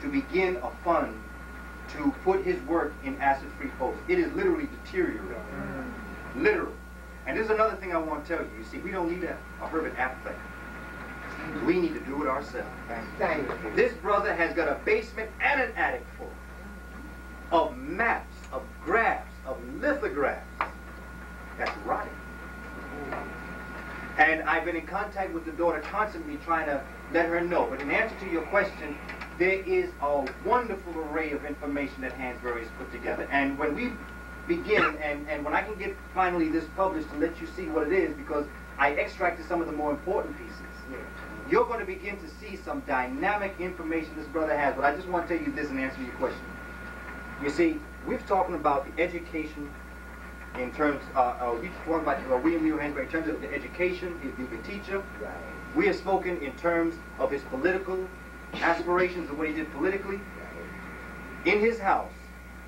to begin a fund to put his work in acid-free folds. It is literally deteriorating, literally. And there's another thing I want to tell you. You see, we don't need a, a Herbert Aptheker. We need to do it ourselves. Thank you. This brother has got a basement and an attic full of maps, of graphs, of lithographs. That's right. And I've been in contact with the daughter constantly trying to let her know. But in answer to your question, there is a wonderful array of information that Hansberry has put together. And when we begin, and, and when I can get finally this published to let you see what it is, because I extracted some of the more important pieces, you're going to begin to see some dynamic information this brother has. But I just want to tell you this and answer your question. You see, we're talking about the education in terms, uh, uh, we talking about uh, William Leo Hansberry in terms of the education, if he being a teacher. We have spoken in terms of his political aspirations and what he did politically. In his house,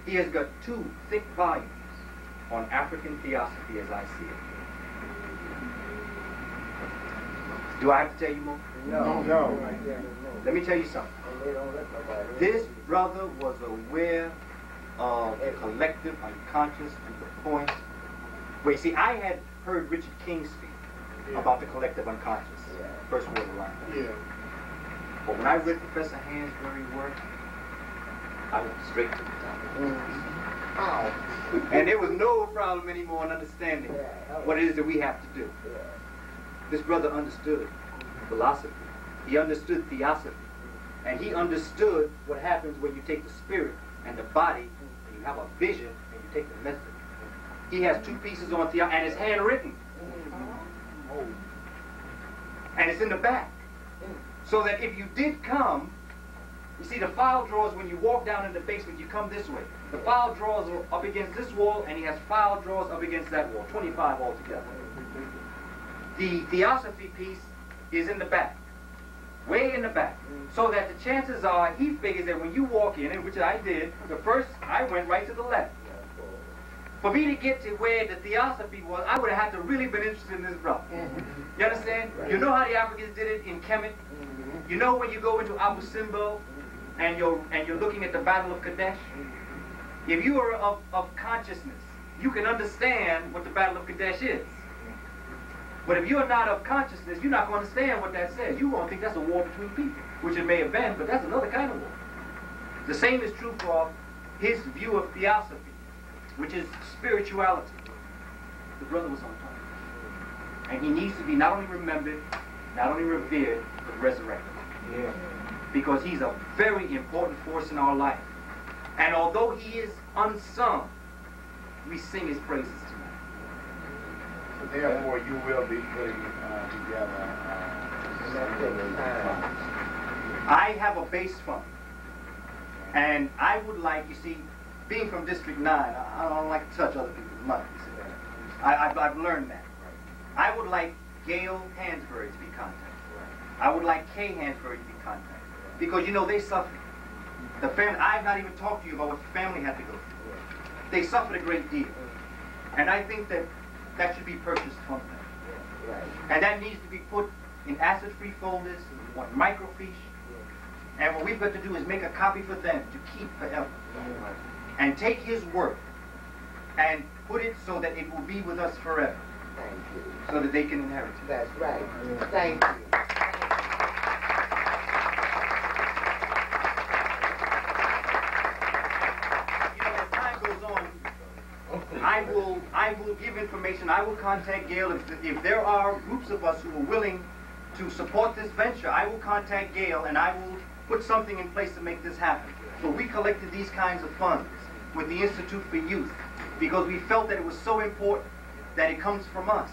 he has got two thick volumes on African theosophy as I see it. Do I have to tell you more? No. No. Let me tell you something. They don't let nobody. This brother was aware of the collective unconscious to the point where, see, I had heard Richard King speak about the collective unconscious, first word line. Yeah. But when I read Professor Hansberry's work, I went straight to the top. Mm-hmm. How? And there was no problem anymore in understanding what it is that we have to do. This brother understood philosophy. He understood theosophy. And he understood what happens when you take the spirit and the body and you have a vision and you take the message. He has two pieces on theosophy and it's handwritten. And it's in the back. So that if you did come, you see the file drawers when you walk down in the basement, you come this way. The file drawers are up against this wall and he has file drawers up against that wall, 25 altogether. The theosophy piece is in the back, way in the back. Mm. So that the chances are, he figures that when you walk in, and which I did, the first, I went right to the left. For me to get to where the theosophy was, I would have had to really been interested in this brother. Mm-hmm. You understand? You know how the Africans did it in Kemet? Mm-hmm. You know when you go into Abu Simbel mm-hmm. and you're, and you're looking at the Battle of Kadesh? If you are of, of consciousness, you can understand what the Battle of Kadesh is. But if you're not of consciousness, you're not going to understand what that says. You're going to think that's a war between people, which it may have been, but that's another kind of war. The same is true for his view of theosophy, which is spirituality. The brother was on time. And he needs to be not only remembered, not only revered, but resurrected. Yeah. Because he's a very important force in our life. And although he is unsung, we sing his praises therefore, you will be putting uh, together. Uh, I have a base fund. And I would like, you see, being from District 9, I, I don't like to touch other people's money. I, I've, I've learned that. I would like Gail Hansberry to be contacted. I would like Kay Hansberry to be contacted. Because, you know, they suffered. The family, I've not even talked to you about what the family had to go through. They suffered a great deal. And I think that that should be purchased from them. And that needs to be put in acid-free folders, on microfiche. And what we've got to do is make a copy for them to keep forever. And take his work and put it so that it will be with us forever. Thank you. So that they can inherit it. That's right. Thank. You I will, I will give information. I will contact Gail. If, if there are groups of us who are willing to support this venture, I will contact Gail and I will put something in place to make this happen. So we collected these kinds of funds with the Institute for Youth because we felt that it was so important that it comes from us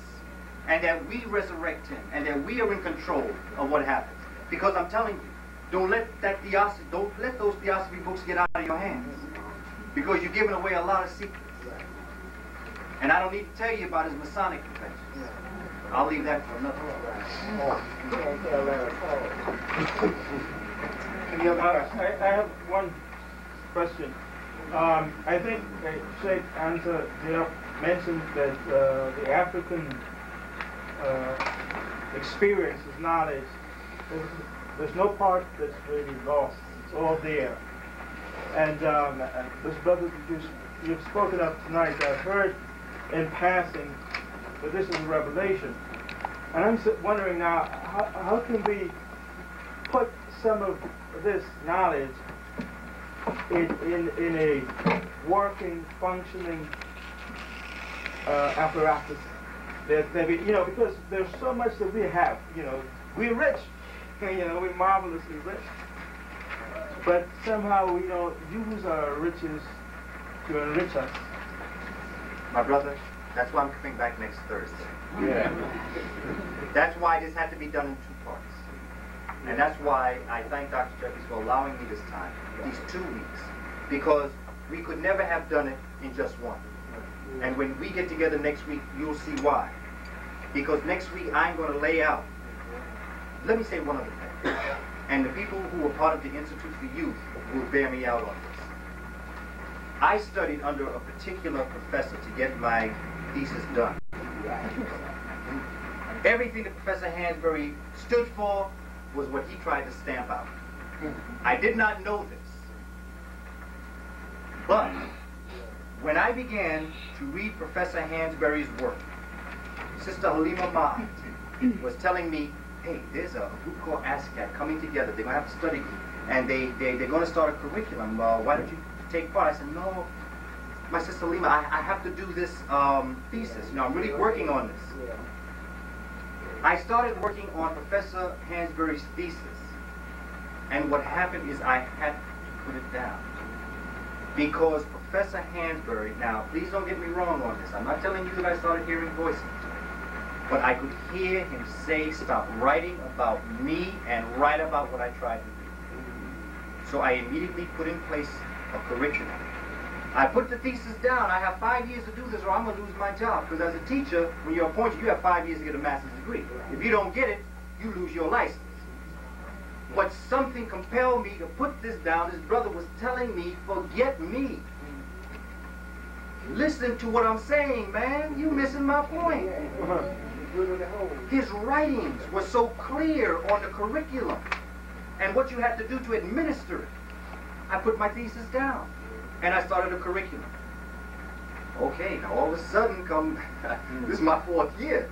and that we resurrect him and that we are in control of what happens. Because I'm telling you, don't let that theosophy, don't let those theosophy books get out of your hands because you're giving away a lot of secrets. And I don't need to tell you about his Masonic conventions. I'll leave that for another time. Uh. I, have one question. Um, I think uh, Cheikh Diop mentioned that uh, the African uh, experience is knowledge. There's, there's no part that's really lost. It's all there. And um, this brother that you, you've spoken of tonight, I've heard in passing, but this is a revelation. And I'm wondering now, how, how can we put some of this knowledge in, in, in a working, functioning uh, apparatus that, that we, you know, because there's so much that we have, you know, we're rich, you know, we're marvelously rich, but somehow we don't use our riches to enrich us. My brother, that's why I'm coming back next Thursday. Yeah. That's why this had to be done in two parts. And that's why I thank Dr. Jeffries for allowing me this time, these two weeks, because we could never have done it in just one. And when we get together next week, you'll see why. Because next week I'm going to lay out. Let me say one other thing. And the people who are part of the Institute for Youth will bear me out on this. I studied under a particular professor to get my thesis done. Everything that Professor Hansberry stood for was what he tried to stamp out. I did not know this. But when I began to read Professor Hansberry's work, Sister Halima Mahd was telling me, hey, there's a group called ASCAC coming together. They're going to have a study group. And they, they, they're going to start a curriculum. Uh, why don't you take part? I said, no, my sister Lima, I, I have to do this um, thesis. You know, I'm really working on this. I started working on Professor Hansberry's thesis. And what happened is I had to put it down. Because Professor Hansberry, now please don't get me wrong on this. I'm not telling you that I started hearing voices. But I could hear him say, stop writing about me and write about what I tried to do. So I immediately put in place a curriculum. I put the thesis down. I have five years to do this or I'm going to lose my job. Because as a teacher, when you're appointed, you have five years to get a master's degree. If you don't get it, you lose your license. But something compelled me to put this down. His brother was telling me, forget me. Listen to what I'm saying, man. You're missing my point. His writings were so clear on the curriculum and what you had to do to administer it. I put my thesis down and I started a curriculum. Okay, now all of a sudden come, this is my fourth year.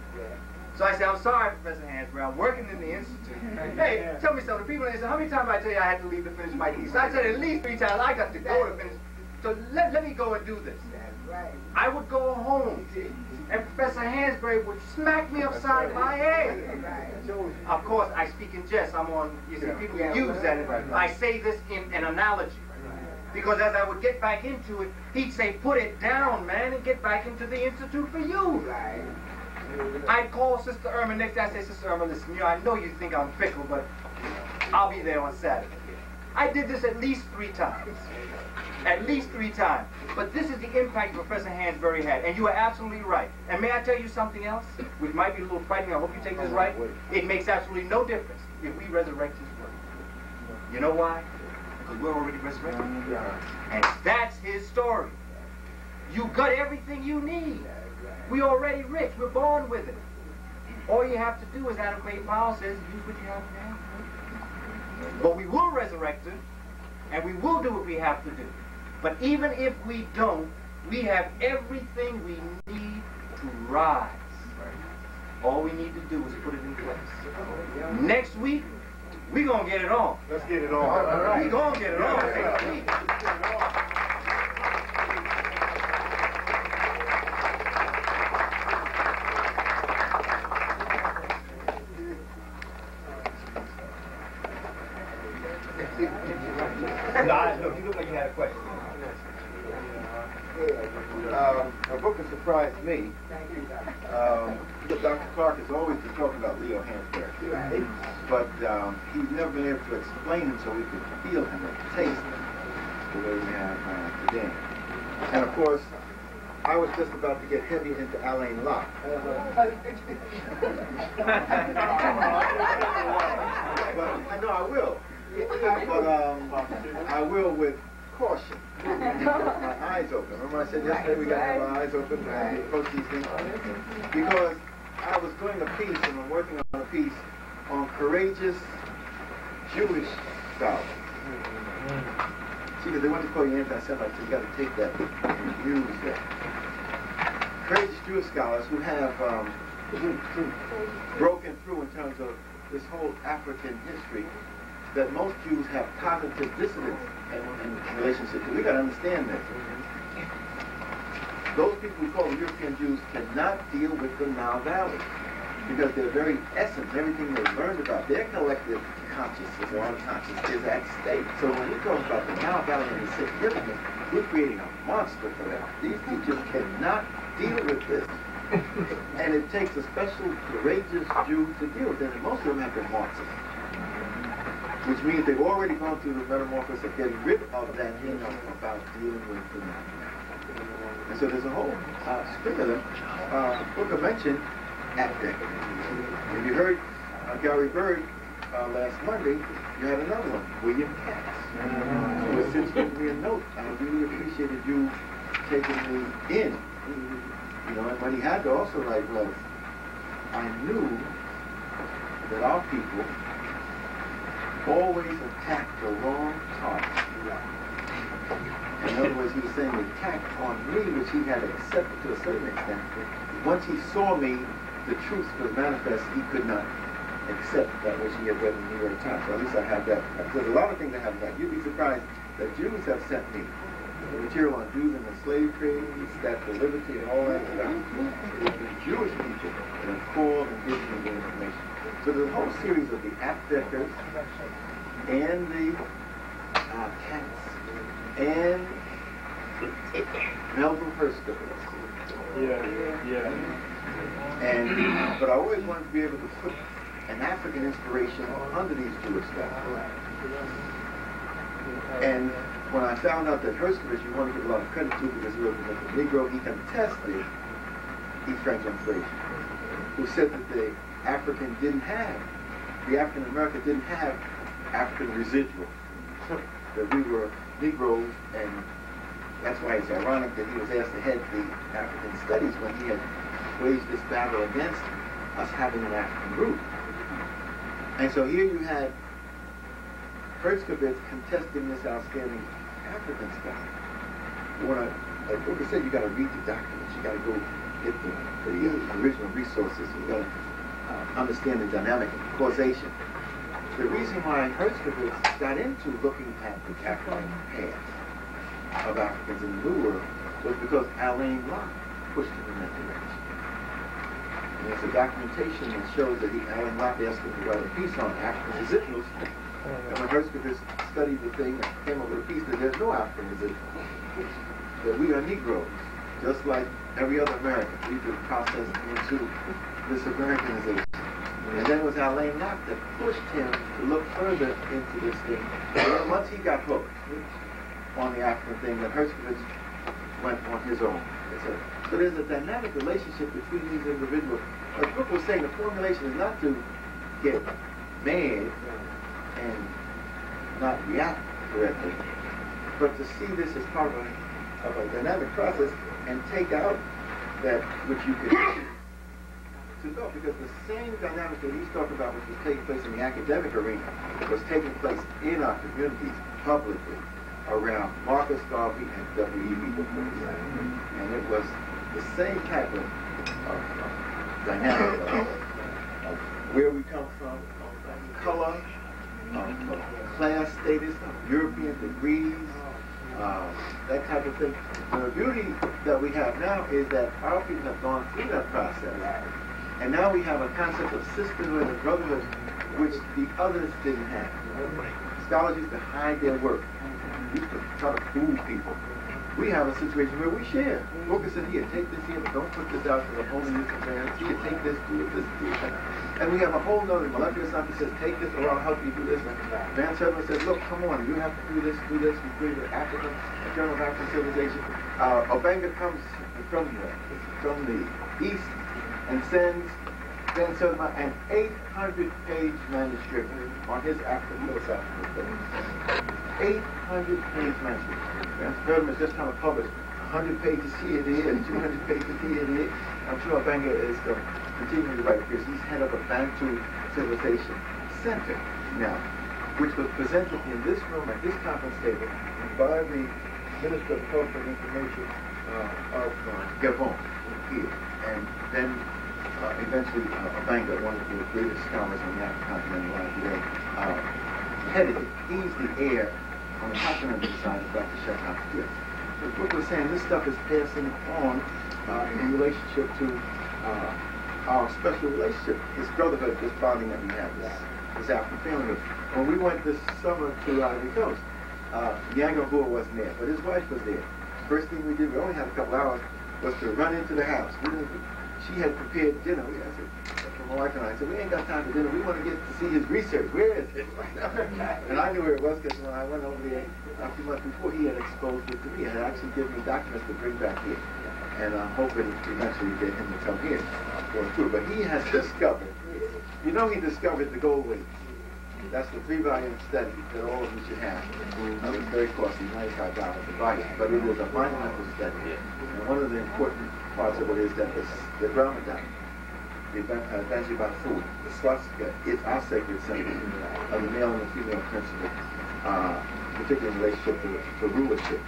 So I said, I'm sorry, Professor Hansberry, I'm working in the institute. Hey, tell me something. The people say, how many times I tell you I had to leave to finish my thesis? I said at least three times I got to go to finish. So let, let me go and do this. I would go home, and Professor Hansberry would smack me upside my head. Of course, I speak in jest. I'm on, you see, people use that. I say this in an analogy. Because as I would get back into it, he'd say, put it down, man, and get back into the Institute for you. I'd call Sister Irma next day. I'd say, Sister Irma, listen, you know, I know you think I'm fickle, but I'll be there on Saturday. I did this at least three times. At least three times. But this is the impact Professor Hansberry had. And you are absolutely right. And may I tell you something else? Which might be a little frightening. I hope you take this right. It makes absolutely no difference if we resurrect his word. You know why? Because we're already resurrected. And that's his story. You got everything you need. We're already rich. We're born with it. All you have to do, as Adam Clayton Powell says, use what you have now. But we will resurrect it, and we will do what we have to do. But even if we don't, we have everything we need to rise. All we need to do is put it in place. Next week, we're going to get it on. Let's get it on. All We're going to get it on next week. No, I- look, you look like you had a question. Um, a book that surprised me. Um, Dr. Clarke has always been talking about Leo Hansberry, but um, he's never been able to explain him so we could feel him and taste him the way we have uh, today. And of course, I was just about to get heavy into Alain Locke. but I know I will. But um, I will with caution. my eyes open. Remember I said yesterday we got to have our eyes open when we approach these things? Because I was doing a piece and I'm working on a piece on courageous Jewish scholars. See, because they want to call you anti-Semite, so you got to take that and use that. Courageous Jewish scholars who have um, broken through in terms of this whole African history that most Jews have cognitive dissonance in, relationship. We got to understand this. Those people we call the European Jews cannot deal with the Nile Valley because their very essence, everything they learned about their collective consciousness or unconscious is at stake. So when we talk about the Nile Valley and its significance, we're creating a monster for them. These teachers cannot deal with this. and it takes a special courageous Jew to deal with it, and most of them have been which means they've already gone through the metamorphosis of getting rid of that you know about dealing with the And so there's a whole uh, string of them. Uh, Booker mentioned. If you heard uh, Gary Byrd uh, last Monday, you had another one, William Katz. Who since given me a note. I really appreciated you taking me in. You know, and what he had to also write was, I knew that our people always attack the wrong target. In other words, he was saying the attack on me, which he had accepted to a certain extent. Once he saw me, the truth was manifest. He could not accept that which he had read in the New York Times. At least I have that. There's a lot of things that have that. You'd be surprised that Jews have sent me material on Jews and the slave trade, that of Liberty, and all that stuff. It's the Jewish people that have called and given me the information. So there's a whole series of the Apthekers and the uh, Katz and Melville Herskovits. Yeah, yeah. And but I always wanted to be able to put an African inspiration under these Jewish guys. And when I found out that Herskovits, you want to give a lot of credit to because he was a Negro, he contested E. Franklin Frazier, who said that the African didn't have, the African American didn't have African residual. that we were Negroes, and that's why it's ironic that he was asked to head the African studies when he had waged this battle against us having an African root. And so here you had Herskovits contesting this outstanding African scholar. When I, like Booker said, you got to read the documents. You got to go get the, the original resources. You got to uh, understand the dynamic of causation. The reason why Herskovits got into looking at the African past of Africans in the New World was because Alain Locke pushed him in that direction. And there's a documentation that shows that he, Alain Locke asked him to write a piece on African residuals. And when Herskovits studied the thing, came up with a piece that there's no African residuals. That we are Negroes, just like every other American. We've been processed into this Americanization. And then it was Alain Locke that pushed him to look further into this thing. Once he got hooked on the African thing, then Herskovits went on his own. So there's a dynamic relationship between these individuals. As Brooke was saying, the formulation is not to get mad and not react correctly, but to see this as part of a, of a dynamic process and take out that which you can because the same dynamic that he's talking about, which was taking place in the academic arena, was taking place in our communities publicly around Marcus Garvey and W.E.B. Du Bois. And it was the same type of, of, of dynamic of, of, where we come from, color, class status, European degrees, uh, that type of thing. The beauty that we have now is that our people have gone through that process and now we have a concept of sisterhood and brotherhood, which the others didn't have. Scholars used to hide their work, used to try to fool people. We have a situation where we share. Booker said, here, take this here, but don't put this out to the whole use of. Here, take this, do it, this, do it. And we have a whole nother molecular scientist says, take this or I'll help you do this. Van Sertima says, look, come on, you have to do this, do this. Create the African, a Journal of African Civilization. Uh, Obenga comes from the, from the east and sends Van Sertima an 800-page manuscript on his African philosophical studies. 800 page manuscript. Van Sertima is just trying to publish 100 pages here and there, 200 pages here and there. I'm sure Obenga is to continue to write because he's head of a Bantu Civilization Center now, which was presented in this room at this conference table by the Minister of Culture and Information uh, of uh, Gabon here. And then uh, eventually uh, Obenga, one of the greatest scholars on the African continent alive today, uh, headed it. He's the heir on the continental side of Dr. Sheikh Hafiz. So what we're saying, this stuff is passing on uh, in relationship to uh, our special relationship, this brotherhood, this bonding that we have, this, this African family. When we went this summer to Ivory Coast, uh, Yango Boer wasn't there, but his wife was there. First thing we did, we only had a couple hours, was to run into the house. We didn't, she had prepared dinner. We, I said, my wife and I, said, we ain't got time for dinner. We want to get to see his research. Where is it? and I knew where it was because when I went over there a few months before, he had exposed it to me. He had actually given me documents to bring back here. And I'm hoping eventually get him to come here for a tour. But he has discovered, you know he discovered the gold weight. That's the three-volume study that all of you should have. Uh, was very costly, $95 to buy it, but it is a monumental study. And one of the important parts of it is that the, the Ramadan, the uh, Bafu, the swastika, is our sacred symbol of the male and the female principle, uh, particularly in relationship to, to rulership.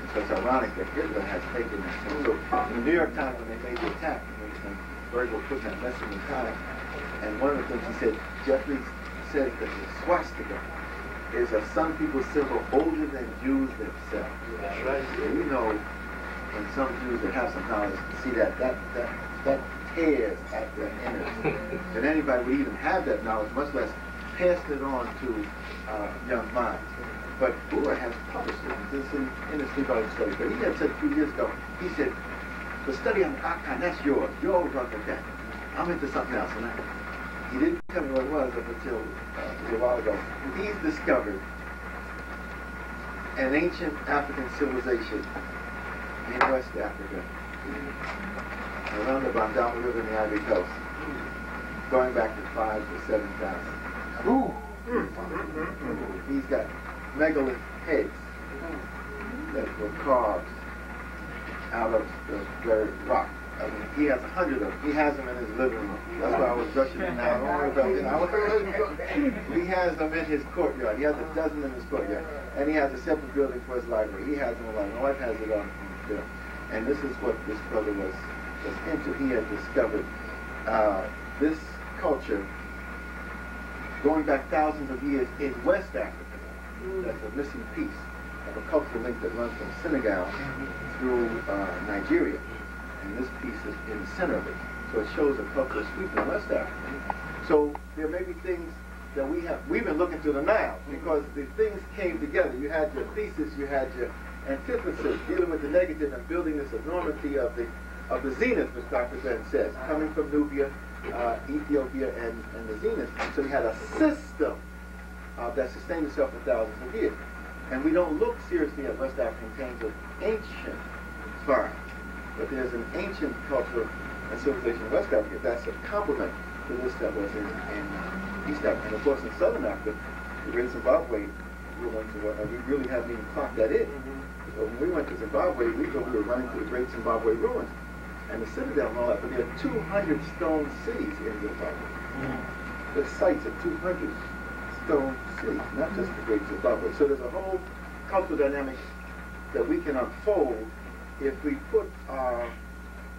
And so it's ironic that Hitler has taken that. So in the New York Times, when they made the attack, and Berger put that message in time, and one of the things he said, Jeffries says that the swastika is a some people's symbol older than Jews themselves. That's right. So we know when some Jews that have some knowledge see that that that that tears at their innards. that anybody would even have that knowledge, much less pass it on to uh, young minds. But Boer has published it. This in, in his three-volume study. But he had said a few years ago, he said, the study on the Akan, that's yours. You're always run with that. I'm into something else. And I, he didn't tell me what it was up until uh, a while ago. He's discovered an ancient African civilization in West Africa, around the Bandama River in the Ivory Coast, going back to five to seven thousand. Ooh! He's got megalith heads that were carved out of the very rock. I mean, he has a hundred of them. He has them in his living room. That's why I was rushing him now. Don't he has them in his courtyard. He has a dozen in his courtyard. And he has a separate building for his library. He has them alive. My wife has it on And this is what this brother was, was into. He had discovered uh, this culture going back thousands of years in West Africa. That's a missing piece of a cultural link that runs from Senegal through uh, Nigeria. And this piece is in the center of it. So it shows a cultural sweep in West Africa. So there may be things that we have, we've been looking to the Nile because the things came together. You had your thesis, you had your antithesis, dealing with the negative and building this enormity of the of the zenith, as Dr. Ben says, coming from Nubia, uh, Ethiopia, and, and the zenith. So you had a system uh, that sustained itself for thousands of years. And we don't look seriously at West Africa in terms of ancient farm, but there's an ancient culture and civilization in West Africa that's a complement to this that was in, in uh, East Africa. And of course, in Southern Africa, the Great Zimbabwe ruins, uh, we really haven't even clocked that in. When we went to Zimbabwe, we thought we were running to the Great Zimbabwe ruins and the citadel and all that, but there are 200 stone cities in Zimbabwe. The sites of 200 stone cities, not just the Great Zimbabwe. So there's a whole cultural dynamic that we can unfold if we put our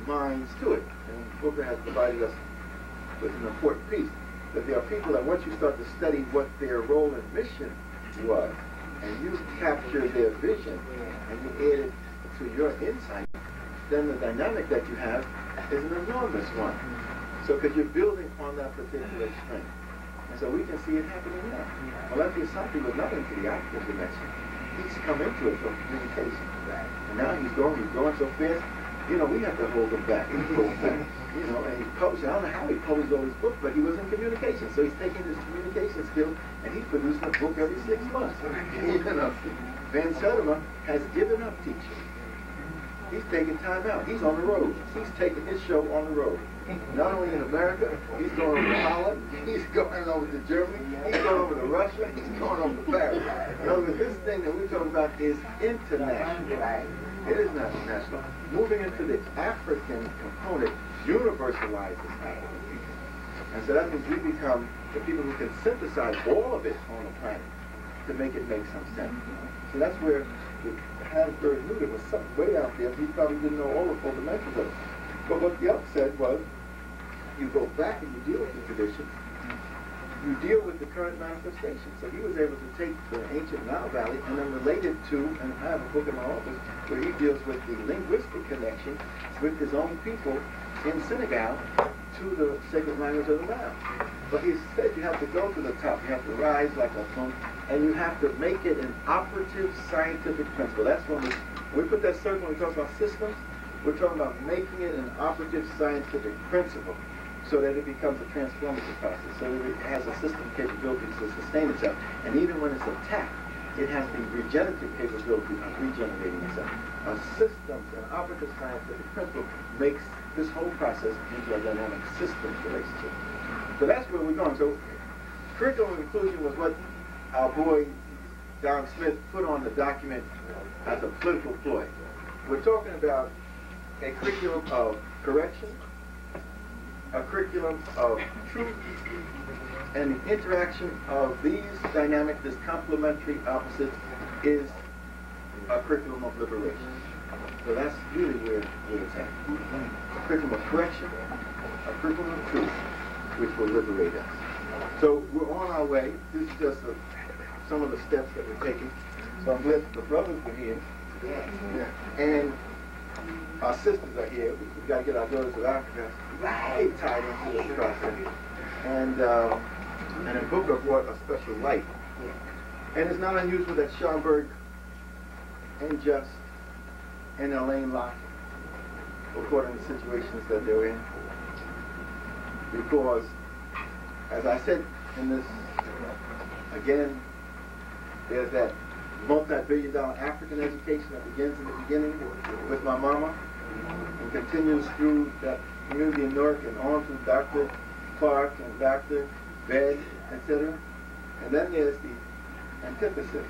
minds to it. And Booker has provided us with an important piece, that there are people that once you start to study what their role and mission was, and you capture their vision, and you add it to your insight, then the dynamic that you have is an enormous one. So, because you're building on that particular strength. And so we can see it happening now. Molefi Asante was nothing to the African dimension. He's come into it from communication. And now he's going, he's going so fast, you know, we have to hold him back pull him back. You know, and he published, I don't know how he published all his books, but he was in communication. So he's taking his communication skills and he's producing a book every six months. you Van Sertima has given up teaching. He's taking time out. He's on the road. He's taking his show on the road. Not only in America, he's going over to Holland, he's going over to Germany, he's going over to Russia, he's going over to Paris. In other words, this thing that we're talking about is international. It is not national. Moving into the African component universalizes people. And so that means we become the people who can synthesize all of it on the planet to make it make some sense. So that's where Hansberry knew there was something way out there. He probably didn't know all the full dimensions of it. But what Yelp said was, you go back and you deal with the tradition. You deal with the current manifestation. So he was able to take the ancient Nile Valley and then relate it to, and I have a book in my office where he deals with the linguistic connection with his own people in Senegal to the sacred language of the Nile. But he said you have to go to the top. You have to rise like a sun, and you have to make it an operative scientific principle. That's when we, when we put that circle, when we talk about systems, we're talking about making it an operative scientific principle so that it becomes a transformative process, so that it has a system capability to sustain itself. And even when it's attacked, it has the regenerative capability of regenerating itself. A systems, an operative scientific principle makes this whole process into a dynamic systems relationship. So that's where we're going. So curriculum inclusion was what our boy Don Smith put on the document as a political ploy. We're talking about a curriculum of correction, a curriculum of truth, and the interaction of these dynamic, this complementary opposites is a curriculum of liberation. So that's really where, where it's at. A curriculum of correction, a curriculum of truth, which will liberate us. So we're on our way. This is just a, some of the steps that we're taking. So I'm glad the brothers were here. And our sisters are here. We've got to get our daughters of Africa right tied into this process. And, um, and in Booker brought a special light. And it's not unusual that Schomburg and Just and Alain Locke were caught in the situations that they're in. Because, as I said in this, again, there's that multi-billion dollar African education that begins in the beginning with my mama and continues through that community in Newark and on to Dr. Clarke and Dr. Ben, etc. And then there's the antithesis,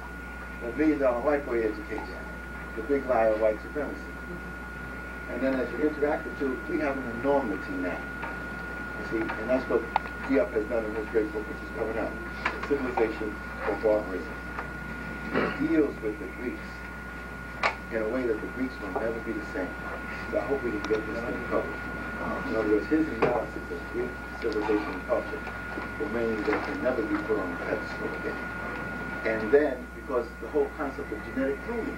the million dollar white boy education, the big lie of white supremacy. And then as you interact with two, we have an enormity now. You see, and that's what Diop has done in his great book, which is coming out, Civilization or Barbarism. He deals with the Greeks in a way that the Greeks will never be the same. So I hope we can get this thing published. In other words, his analysis of Greek civilization and culture mean that can never be put on a pedestal again. And then, because the whole concept of genetic pruning,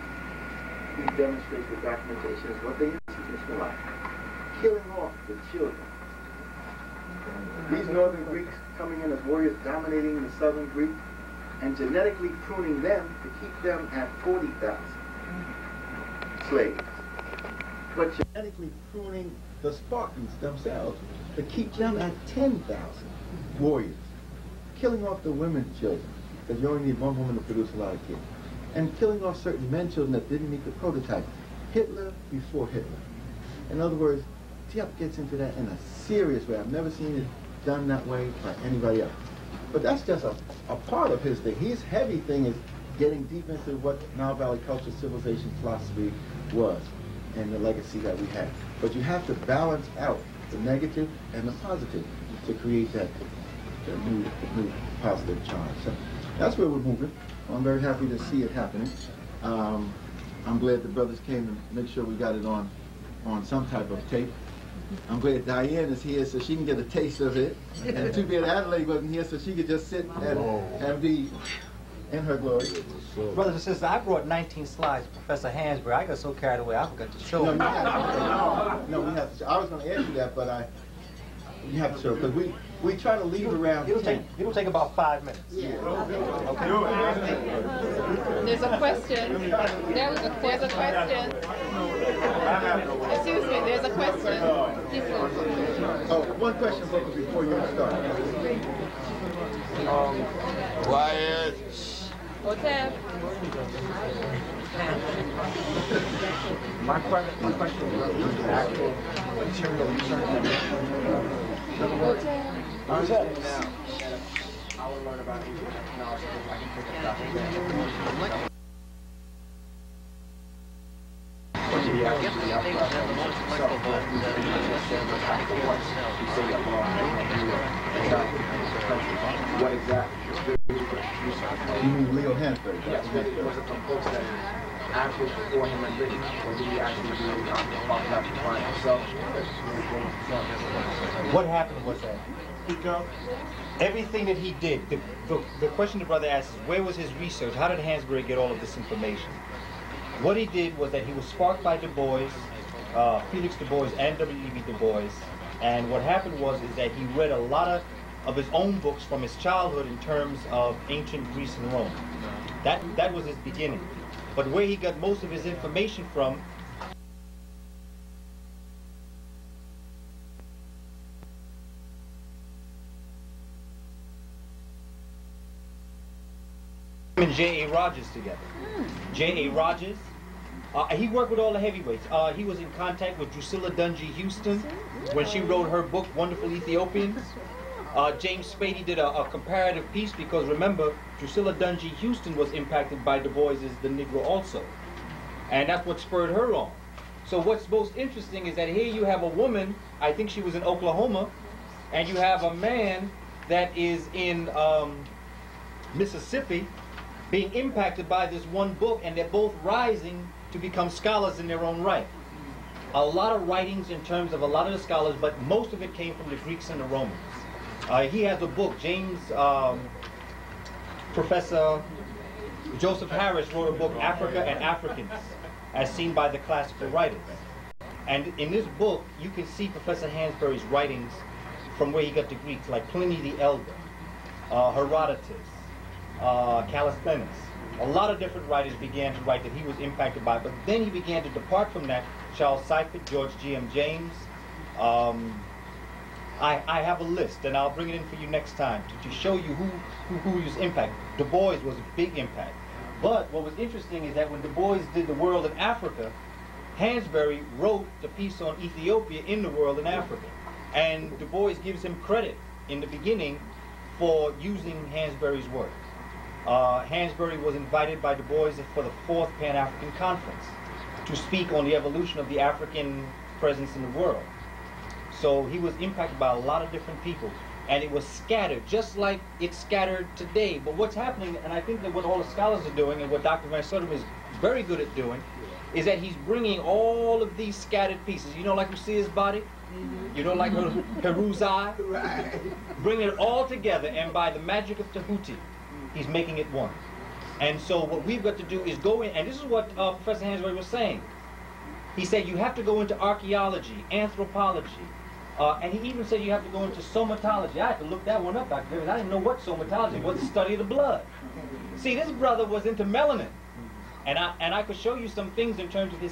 he demonstrates with documentation is what they institutionalize. Killing off the children. These northern Greeks coming in as warriors dominating the southern Greek and genetically pruning them to keep them at 40,000 slaves. But genetically pruning the Spartans themselves to keep them at 10,000 warriors. Killing off the women children, because you only need one woman to produce a lot of kids. And killing off certain men children that didn't meet the prototype. Hitler before Hitler. In other words, Diop gets into that in a serious way. I've never seen it done that way by anybody else. But that's just a, a part of his thing. His heavy thing is getting deep into what Nile Valley culture, civilization, philosophy was and the legacy that we have. But you have to balance out the negative and the positive to create that, that new, new positive charge. So that's where we're moving. I'm very happy to see it happening. Um, I'm glad the brothers came to make sure we got it on on some type of tape. I'm glad Diane is here so she can get a taste of it. And too bad Adelaide wasn't here so she could just sit and, and be in her glory. Brothers and sisters, I brought 19 slides, Professor Hansberry. I got so carried away, I forgot to show no, them. you have to, no, we have to. I was going to ask you that, but I you have to show because we we try to leave around. It'll take it'll take about five minutes. Yeah. There's a question. There was a, there's a question. Excuse me, there's a question. Please. Oh, one question, Booker, before you start. Um, Quiet. Hotep. My question, my question is the actual material research that In other words, I understand now that I will learn about Asian technology, I can pick up that whole What exactly? You mean Leo Hansberry? Yes, was it, was it from folks that actually before him had written, or did he actually about the client himself? What happened was that everything that he did, the, the, the question the brother asked is, where was his research? How did Hansberry get all of this information? What he did was that he was sparked by Du Bois, uh, Felix Du Bois and W.E.B. Du Bois, and what happened was is that he read a lot of, of his own books from his childhood in terms of ancient Greece and Rome. That, that was his beginning. But where he got most of his information from and J.A. Rogers together. J.A. Rogers, uh, he worked with all the heavyweights. Uh, he was in contact with Drusilla Dunjee Houston when she wrote her book, Wonderful Ethiopians. Uh, James Spady did a, a, comparative piece because remember, Drusilla Dunjee Houston was impacted by Du Bois' The Negro also. And that's what spurred her on. So what's most interesting is that here you have a woman, I think she was in Oklahoma, and you have a man that is in um, Mississippi being impacted by this one book, and they're both rising to become scholars in their own right. A lot of writings in terms of a lot of the scholars, but most of it came from the Greeks and the Romans. Uh, he has a book, James, um, Professor Joseph Harris wrote a book, Africa and Africans, as seen by the classical writers. And in this book, you can see Professor Hansberry's writings from where he got the Greeks, like Pliny the Elder, uh, Herodotus, uh, Callisthenes. A lot of different writers began to write that he was impacted by, but then he began to depart from that. Charles Seifert, George G.M. James. Um, I, I have a list, and I'll bring it in for you next time to, to show you who, who, who was impacted. Du Bois was a big impact. But what was interesting is that when Du Bois did The World in Africa, Hansberry wrote the piece on Ethiopia in the world in Africa. And Du Bois gives him credit in the beginning for using Hansberry's work. Uh, Hansberry was invited by Du Bois for the fourth Pan-African Conference to speak on the evolution of the African presence in the world. So he was impacted by a lot of different people. And it was scattered, just like it's scattered today. But what's happening, and I think that what all the scholars are doing, and what Dr. Van Sertima is very good at doing, is that he's bringing all of these scattered pieces. You know, like you see his body? Mm-hmm. You know, like Heru's eye? Right. Bring it all together, and by the magic of Tahuti, he's making it one. And so what we've got to do is go in, and this is what uh, Professor Hansberry was saying. He said you have to go into archaeology, anthropology, uh, and he even said you have to go into somatology. I had to look that one up, Dr. Davis. I didn't know what somatology was, the study of the blood. See, this brother was into melanin. And I, and I could show you some things in terms of his